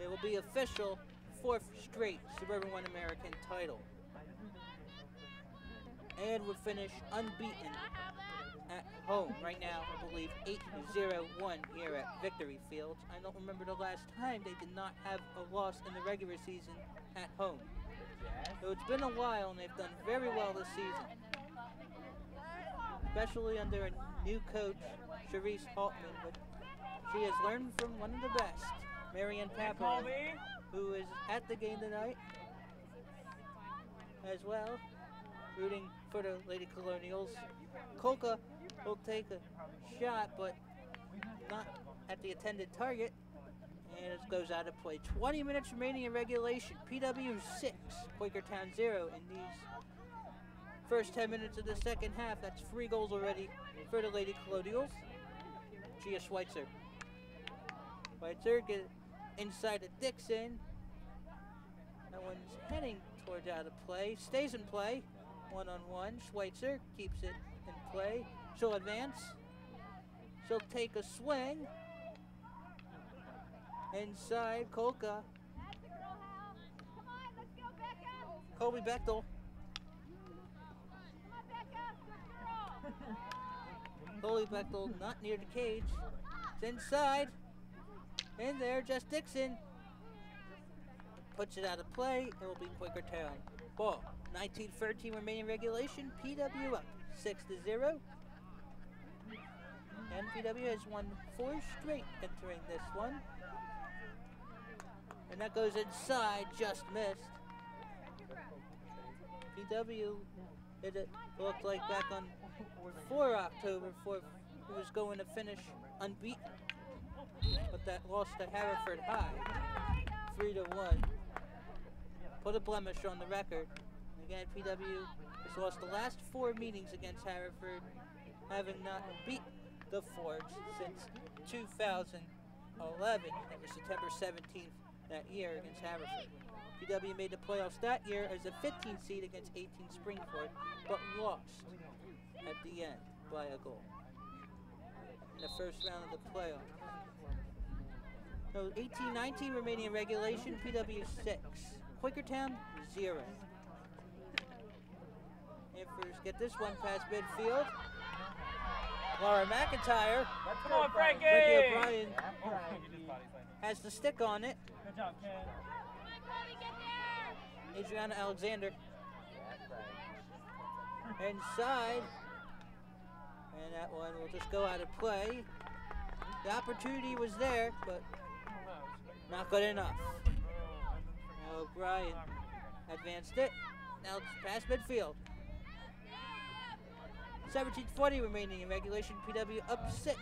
it will be official fourth straight Suburban One American title. And would finish unbeaten at home right now, I believe 8-0-1 here at Victory Fields. I don't remember the last time they did not have a loss in the regular season at home. So it's been a while and they've done very well this season. Especially under a new coach, Charisse Altman, but she has learned from one of the best, Marianne Papper, who is at the game tonight as well, rooting for the Lady Colonials. Kolka will take a shot, but not at the intended target. And it goes out of play. 20 minutes remaining in regulation. PW 6, Quakertown 0 in these first 10 minutes of the second half. That's three goals already for the Lady Colonials. Gia Schweitzer. Schweitzer get inside of Dixon. That one's heading towards out of play. Stays in play. One on one. Schweitzer keeps it in play. She'll advance. She'll take a swing. Inside, Kolka. Colby Bechtel. Colby Bechtel not near the cage. It's inside. In there, Jess Dixon. Puts it out of play. It will be Quakertown. Ball. 19-13 remaining regulation. PW up 6 to 0. And PW has won four straight entering this one. And that goes inside, just missed. PW, it it looked like back on 4 October, for was going to finish unbeaten. But that loss to Haverford High, 3 to 1. Put a blemish on the record. Again, PW has lost the last four meetings against Haverford, having not beat the Forge since 2011. It was September 17th that year against Haverford. PW made the playoffs that year as a 15 seed against 18 Spring-Ford, but lost at the end by a goal in the first round of the playoffs. So 18-19 remaining in regulation, PW 6. Quakertown 0. Antlers get this one past midfield. Laura McIntyre Come on, Frankie. Ricky O'Brien That's Oh, right. you just body slammed him. has the stick on it. Good job, Ken. Cody, get there! Adriana Alexander That's inside. And that one will just go out of play. The opportunity was there, but not good enough. Oh, now O'Brien advanced it. Now it's past midfield. 17:40 remaining in regulation. PW up six.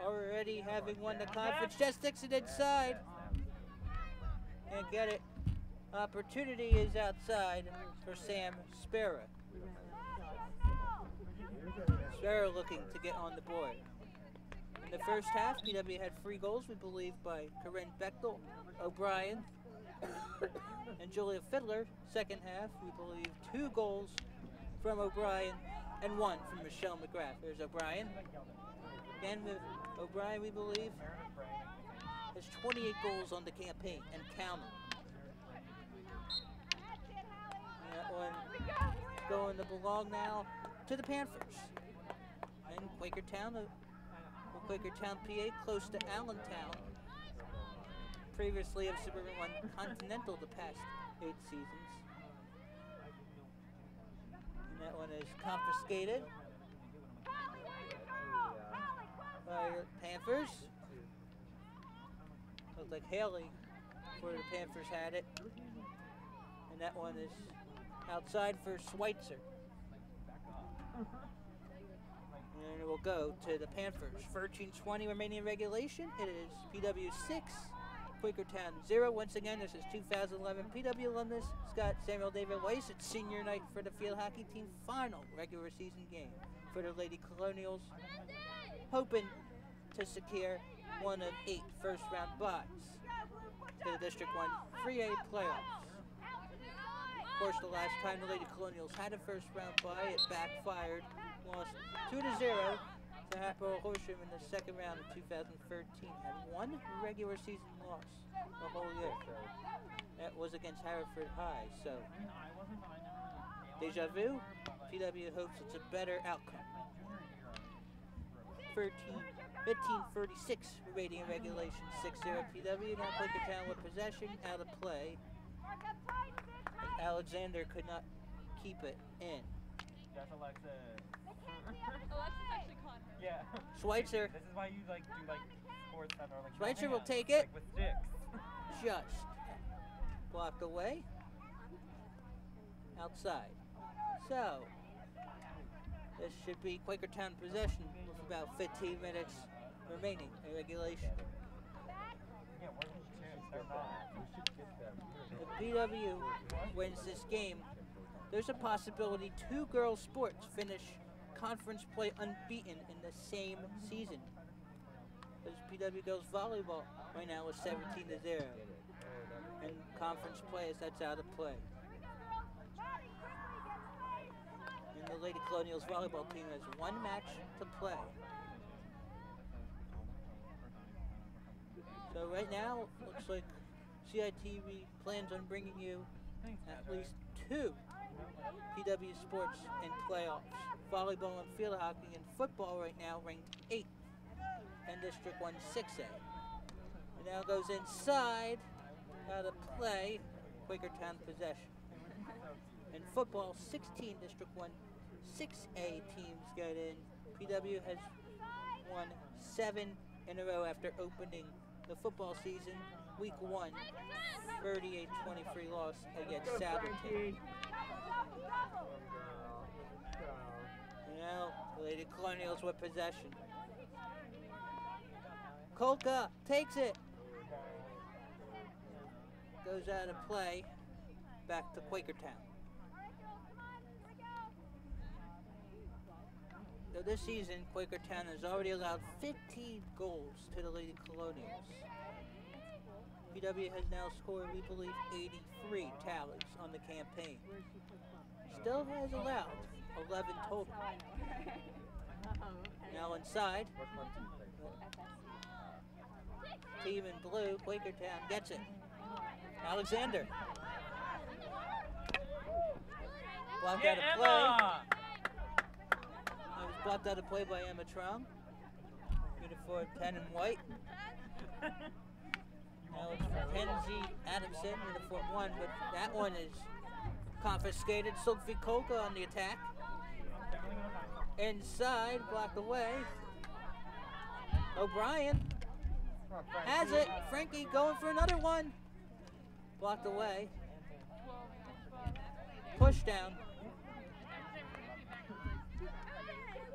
Already having won the conference. Jess Dixon inside. Can't get it. Opportunity is outside for Sam Sparrow. Sparrow looking to get on the board. In the first half, PW had three goals, we believe, by Corinne Bechtel, O'Brien, and Julia Fiddler. Second half, we believe, two goals from O'Brien and one from Michelle McGrath. There's O'Brien. Again, with O'Brien, we believe, has 28 goals on the campaign and. And that one going to belong now to the Panthers. And Quakertown, Quakertown, PA, close to Allentown. Previously of Suburban One Continental the past eight seasons. And that one is confiscated by the Panthers. Looked like Haley where the Panthers had it. And that one is outside for Schweitzer. And it will go to the Panthers. 13-20 remaining regulation. It is PW 6, Quakertown 0. Once again, this is 2011 PW alumnus Scott Samuel David Weiss. It's senior night for the field hockey team final regular season game for the Lady Colonials, hoping to secure one of eight first round byes to the District 1 3A playoffs. Of course, the last time the Lady Colonials had a first round bye, it backfired, lost 2 to 0 Hatboro Horsham in the second round of 2013. Had one regular season loss the whole year. That was against Haverford High. So, deja vu. PW hopes it's a better outcome. 13, 1536 rating and regulation 6-0 PW. Now Quakertown with possession out of play. Alexander could not keep it in. That's Alexis. Alexis actually caught her. Yeah. Schweitzer This is why you like do like sports that are like. no Schweitzer will take it. Like with sticks. just blocked away. Outside. So, this should be Quakertown possession with about 15 minutes remaining in regulation. Yeah, where would you choose? They're not. If PW wins this game, there's a possibility two girls sports finish conference play unbeaten in the same season. Because PW girls volleyball right now is 17 to 0. And conference play is that's out of play. And the Lady Colonials volleyball team has one match to play. So right now, looks like CITV plans on bringing you at least two PW sports and playoffs. Volleyball and field hockey and football right now ranked 8th in District 1 6A. It now goes inside, out of play, Quakertown possession. In football, 16 District 1 6A teams get in. PW has won seven in a row after opening the football season, week one, 38-23 loss against Souderton. Now, the Lady Colonials with possession. Kolka takes it. Goes out of play. Back to Quakertown. So this season, Quakertown has already allowed 15 goals to the Lady Colonials. PW has now scored, we believe, 83 tallies on the campaign. Still has allowed 11 total. Now inside. Team in blue, Quakertown gets it. Alexander. Blocked Yeah, out of play. Emma. It was blocked out of play by Emma Trong. Uniform 10 and white. Now it's Mackenzie Adamson, uniform 1, but that one is confiscated. Sophie Kolka on the attack. Inside, blocked away. O'Brien has it. Frankie going for another one. Blocked away. Push down.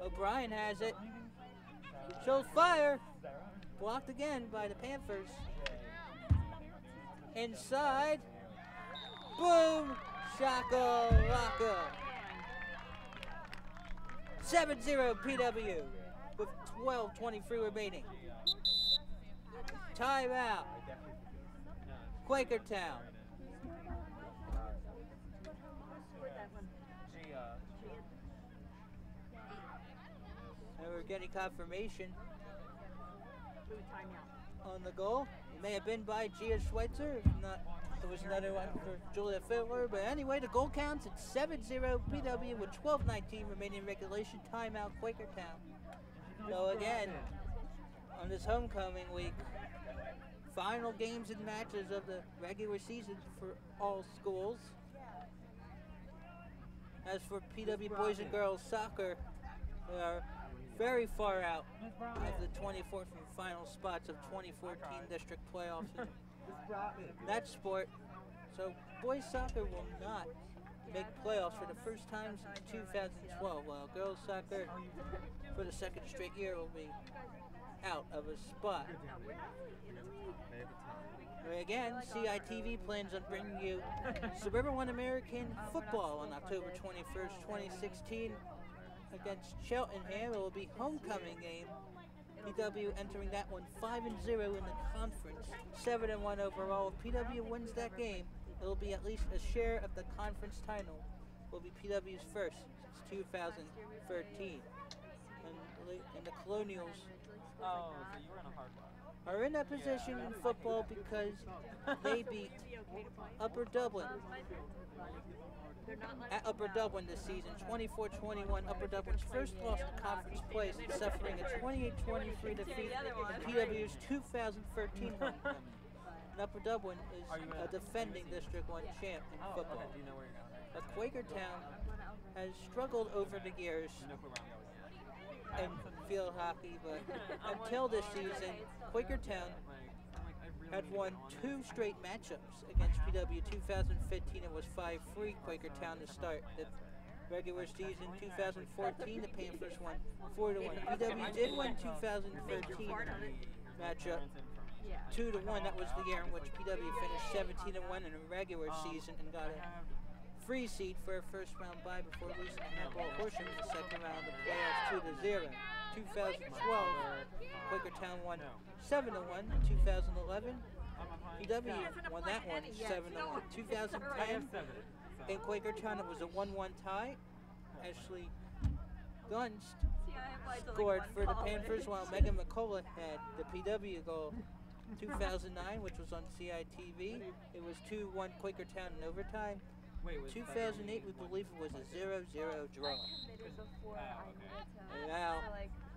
O'Brien has it. Shows fire. Blocked again by the Panthers. Inside. Boom. Shaka Raka. 7-0 PW with 12.23 remaining. Timeout. Quakertown. And we're getting confirmation on the goal. May have been by Gia Schweitzer. If not, it was another one for Julia Fiddler. But anyway, the goal counts. It's 7-0 PW with 12-19 remaining in regulation. Timeout Quakertown. So again, on this homecoming week, final games and matches of the regular season for all schools. As for PW boys and girls soccer, they are very far out of the 24th and final spots of 2014 district playoffs in that sport. So boys soccer will not make playoffs for the first time since 2012, while girls soccer for the second straight year will be out of a spot. Again, CITV plans on bringing you Suburban One American football on October 21st, 2016 against Cheltenham. It will be homecoming game. PW entering that one 5 and 0 in the conference, 7 and 1 overall. If PW wins that game, it will be at least a share of the conference title. Will be PW's first since 2013. And, the- and the Colonials Oh, so you in a hard are in that position in football because they beat Upper Dublin at Upper Dublin this season, 24-21. Upper Dublin's first loss to conference place, suffering a 28-23 defeat in PW's 2013 homecoming. And Upper Dublin is a defending District 1 champ in Oh, football. okay. Do you know where you're going? But Quakertown has struggled over the years Do you know where I'm going? in field hockey, but until this season, Quakertown Like, I'm like, I really had won two straight matchups against PW 2015 it was 5-3 Quakertown to start the regular season. 2014 the Panthers won 4 to 1 PW did win 2013 matchup 2 to 1 that was the year in which PW finished 17 and 1 in a regular season and got a free seed for a first round bye before losing to Horsham in the second round of the playoffs 2 to 0 2012 Quakertown won 7 to 1 2011 PW won that one 7 to 1 2010 in Quakertown it was a 1-1 tie. Ashley Gunst scored for the Panthers while Megan McCullough had the PW goal. 2009 which was on CITV it was 2-1 Quakertown in overtime. Wait, was 2008 we believe it was a 0-0 draw. and now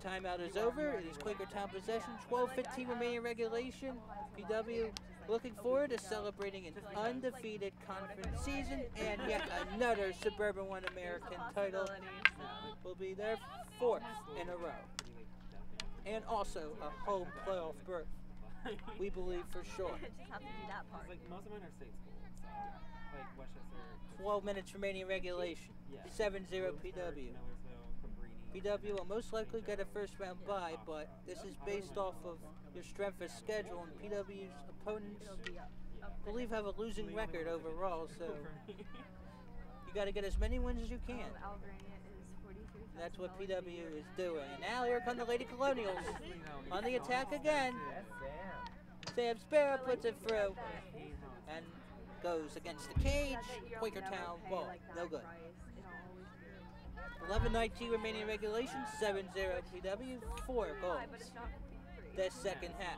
timeout is over. It is Quakertown possession 12-15 remaining regulation. PW looking forward to celebrating an undefeated conference season and yet another Suburban One American title. Will be their fourth in a row. And also a home playoff berth we believe for sure. Like most of mine are state schools, so like West Chester. 12 minutes remaining regulation. Yeah. 7-0 PW PW will most likely get a first round bye, but this is based off of your strength of schedule, and PW's opponents believe have a losing record overall, so you got to get as many wins as you can. And that's what PW is doing. And now here come the Lady Colonials on the attack again. Sam Sparrow puts it through and goes against the cage. Quakertown ball, no good. 11-19 remaining regulation, 7-0 PW, four goals. This second half.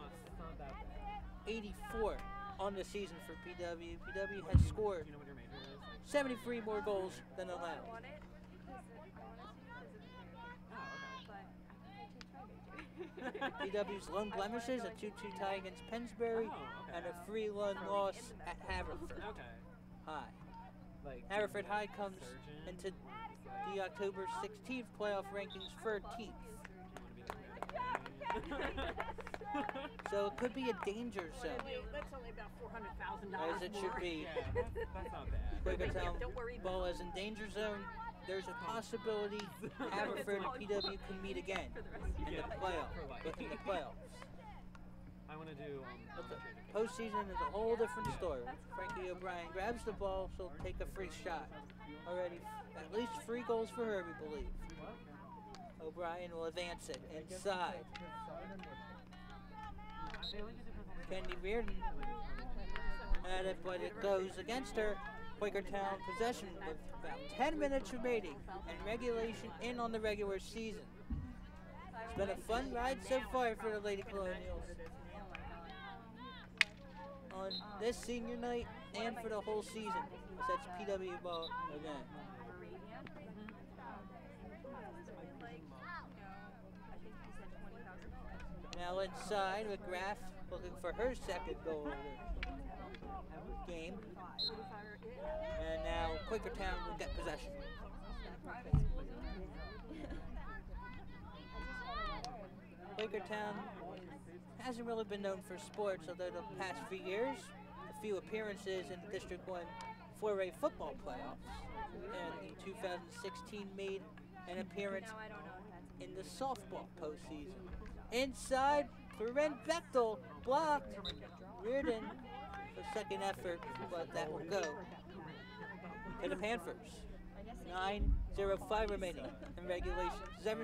84 on the season for PW. PW has scored Do you know what your major is? Like, 73 more goals than allowed. PW's lone blemishes a 2-2 tie against Pennsbury Oh, and a 3-1 loss at Haverford. High. Like Haverford High comes surgeon. into the October 16th playoff rankings 13th. So it could be a danger zone, That's only about four hundred thousand dollars as it should be. Yeah, that's, that's not bad. Quakertown um, Don't worry about ball is in danger zone. There's a possibility Haverford and PW can meet again in the Yeah, playoff, within the playoffs. I want to do. But the postseason is a whole different story. Frankie O'Brien grabs the ball, she'll take a free shot. Already, at least three goals for her, we believe. O'Brien will advance it inside. Candy Reardon at it, but it goes against her. Quakertown possession with about 10 minutes remaining and regulation in on the regular season. It's been a fun ride so far for the Lady Colonials on this senior night and for the whole season. As that's PW ball again. Now inside with Graff looking for her second goal of the game. And now Quakertown will get possession. Quakertown hasn't really been known for sports, although the past few years, a few appearances in the District 1 4A football playoffs. And in 2016 made an appearance in the softball postseason. Inside, Corinne Bechtel blocked. Reardon for second effort, but that will go to the Panthers. 9.05 remaining in regulation. 7-0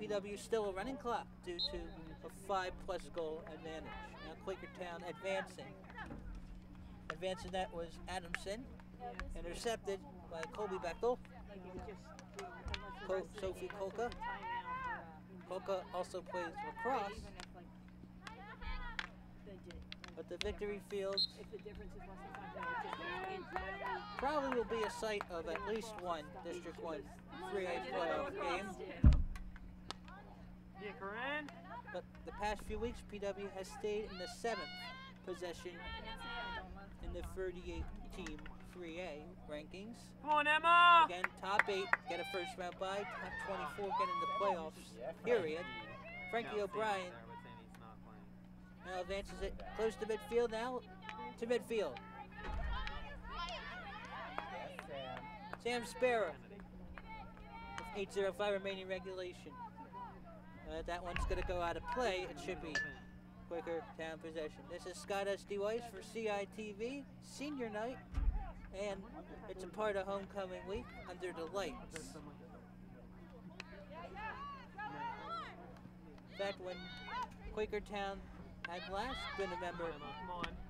PW still a running clock due to a 5 plus goal advantage. Now Quakertown advancing. Advancing that was Adamson. Intercepted by Colby Bechtel. Co- Sophie Kolka. Kolka also plays lacrosse. But the victory fields probably will be a site of at least one District 1 3A playoff game. Yeah, Corinne. But the past few weeks, PW has stayed in the seventh possession in the 38 team 3A rankings. Come on, Emma. Again, top eight get a first round bye, top 24 get in the playoffs, period. Frankie O'Brien now advances it close to midfield now to midfield. Sam Sparrow with 8.05 remaining regulation. Uh, that one's going to go out of play. It should be quicker town possession. This is Scott S.D. Weiss for CITV, senior night, and it's a part of homecoming week under the lights. In fact, when Quakertown had last been a member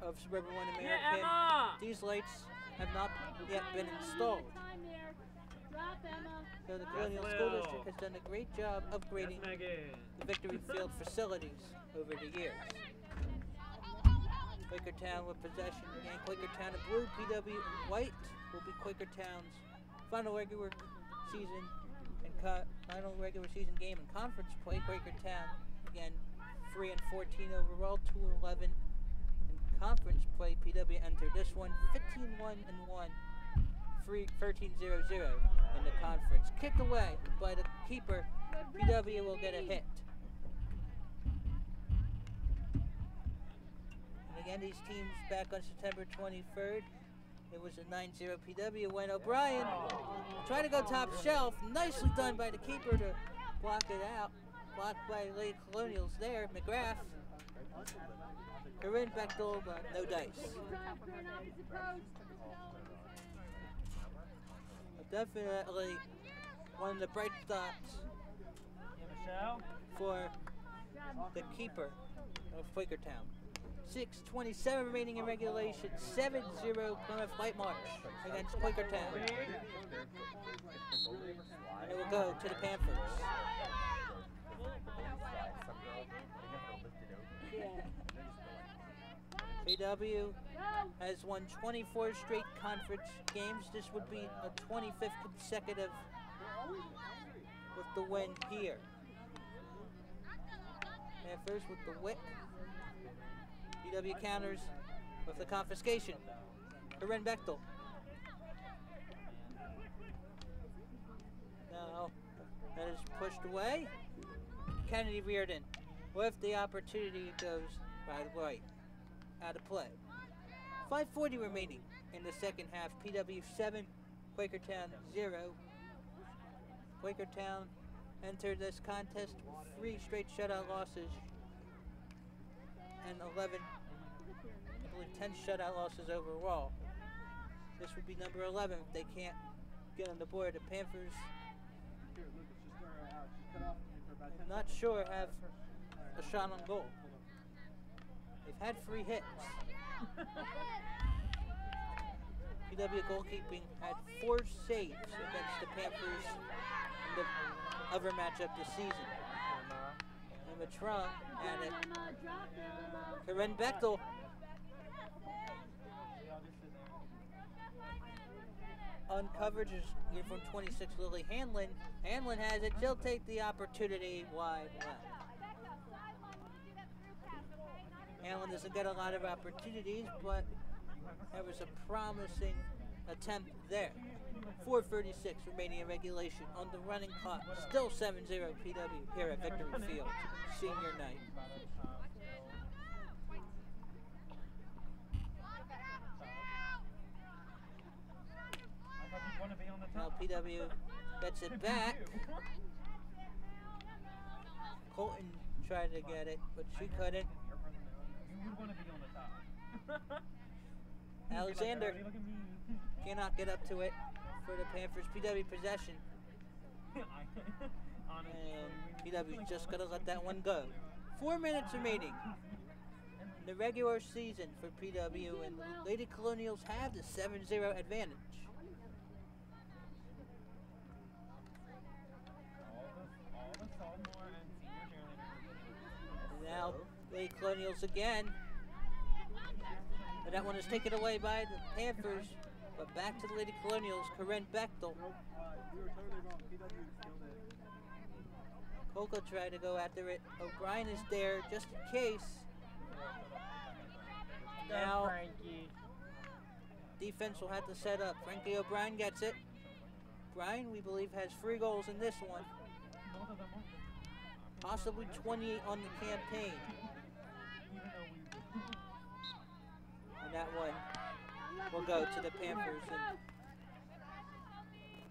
of Suburban One Yeah, American, Emma. these lights have not yet been installed. Time there. Drop Emma. So the Colonial Yes, School Lil. District has done a great job upgrading Yes, the Victory Field facilities over the years. Quakertown with possession again. Quakertown in blue, PW in white will be Quakertown's final regular season and final regular season game in conference play. Quakertown again, three and 14 overall, two and 11 in conference play. PW entered this one 15-1 and one. 13-0-0 in the conference. Kicked away by the keeper. PW will get a hit. And again, these teams back on September 23rd. It was a 9-0 PW when O'Brien trying to go top shelf. Nicely done by the keeper to block it out. Blocked by Lady Colonials there, McGrath. Corinne Bechtel, but no dice. Drop Corinne opposite post. But definitely one of the bright spots for the keeper of Quakertown. 6.27 remaining in regulation. 7-0 Plymouth Whitemarsh against Quakertown. And it will go to the Panthers. PW has won 24 straight conference games. This would be a 25th consecutive with the win here. Panthers with the whip. PW counters with the confiscation. Corinne Bechtel. Now, that is pushed away. Kennedy Reardon with the opportunity goes by the right. Out of play. 540 remaining in the second half. PW 7, Quakertown 0. Quakertown entered this contest three straight shutout losses and 11, I believe 10 shutout losses overall. This would be number 11 if they can't get on the board. The Panthers, I'm not sure, have a shot on goal. They've had three hits. PW goalkeeping had four saves against the Panthers in the other matchup this season. And had it. Corinne Bechtel. On coverage is from 26 Lily Hanlon. Hanlon has it. She'll take the opportunity wide left. Hanlon doesn't get a lot of opportunities, but there was a promising attempt there. 4.36 remaining in regulation on the running clock. Still 7-0 PW here at Victory Field. Senior night. I thought you'd want to be on the Now. PW gets it back. Colton tried to get it, but she couldn't. You would want to be on the top. Alexander cannot get up to it for the Panthers. PW possession. And PW's just gonna let that one go. Four minutes remaining. in The regular season for PW and the Lady Colonials have the 7-0 advantage. And now Lady Colonials again. But that one is taken away by the Panthers. But back to the Lady Colonials, Corinne Bechtel. Coco tried to go after it. O'Brien is there just in case. Now, defense will have to set up. Frankie O'Brien gets it. O'Brien, we believe, has three goals in this one. Possibly 28 on the campaign. And that one will go to the Panthers. And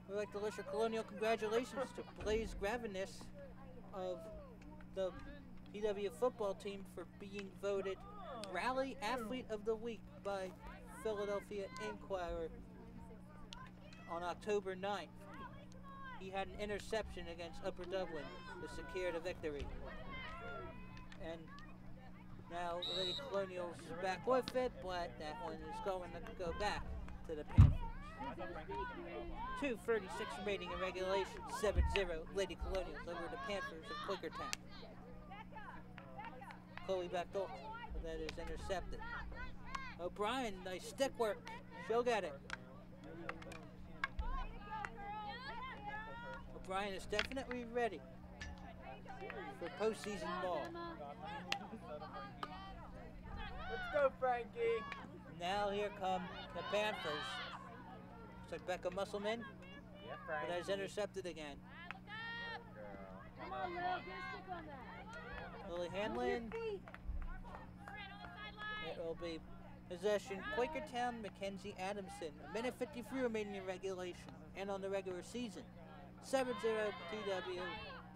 we'd like to wish a colonial congratulations to Blaze Gravinis of the PW football team for being voted Rally Athlete of the Week by Philadelphia Inquirer on October 9th. He had an interception against Upper Dublin to secure the victory. And now the Lady Colonials is back with it, but that one is going to go back to the Panthers. 2.36 remaining in regulation, 7-0 Lady Colonials over the Panthers of Quakertown. Chloe but that is intercepted. O'Brien, nice stick work. She'll get it. O'Brien is definitely ready for postseason ball. Let's go, Frankie. Now here come the Panthers. Looks like Becca Musselman, Yeah, but Frankie. has intercepted again. Come on, Lil, get a stick on that. Lily Hanlon, it will be possession. Quakertown, Mackenzie Adamson. A minute 53 remaining in regulation and on the regular season. 7-0 PW.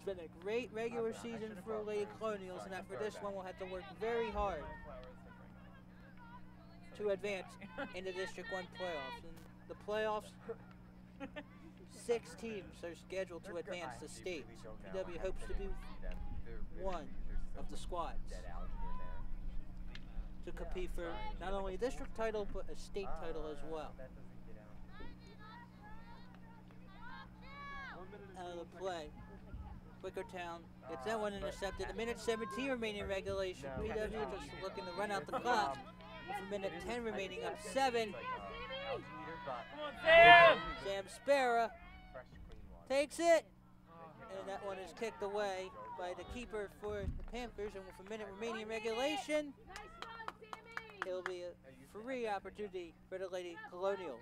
It's been a great regular season for Lady Colonials, and after this one, we'll have to work very hard to advance in the District 1 playoffs. And the playoffs, six teams are scheduled to advance to state. PW hopes to be one of the squads to compete for not only a district title, but a state title as well. Out of the play. Quakertown gets that one intercepted. A minute 17 remaining in regulation. PW just looking to run out the clock. With a minute 10 remaining, up 7. Sam! Sam Spera takes it. And that one is kicked away by the keeper for the Panthers. And with a minute remaining in regulation, Nice run, Sammy. it'll be a free opportunity for the Lady Colonials.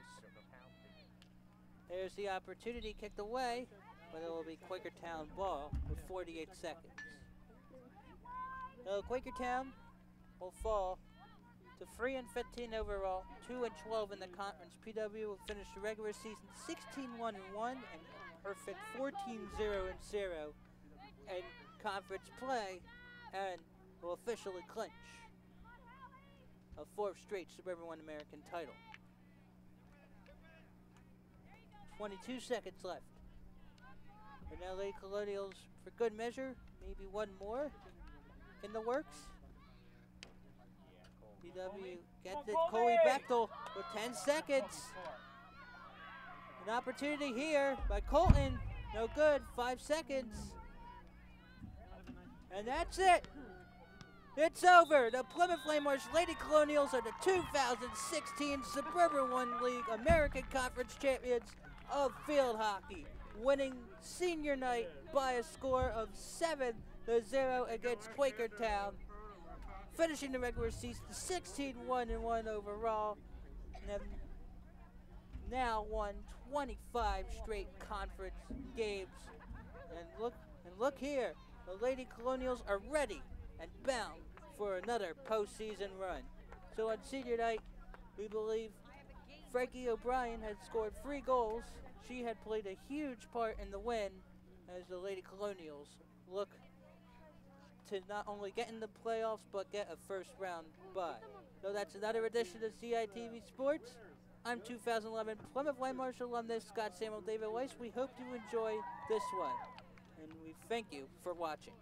There's the opportunity kicked away, but it will be Quakertown ball with 48 seconds. So Quakertown will fall to 3 and 15 overall, 2 and 12 in the conference. PW will finish the regular season 16 1 and 1 and perfect 14 0 and 0 in conference play and will officially clinch a fourth straight Suburban One American title. 22 seconds left. Lady Colonials, for good measure, maybe one more in the works. PW gets it. Colby Bechtel with 10 seconds. An opportunity here by Colton. No good. Five seconds. And that's it. It's over. The Plymouth Flamers Lady Colonials are the 2016 Suburban One League American Conference champions of field hockey, winning senior night by a score of 7 to 0 against Quakertown, finishing the regular season 16 1 1 overall, and have now won 25 straight conference games. And look and look here, the Lady Colonials are ready and bound for another postseason run. So on senior night, we believe Frankie O'Brien had scored three goals. She had played a huge part in the win as the Lady Colonials look to not only get in the playoffs but get a first round bye. So that's another edition of CITV Sports. I'm 2011 Plymouth Whitemarsh alumnus Scott Samuel David Weiss. We hope you enjoy this one, and we thank you for watching.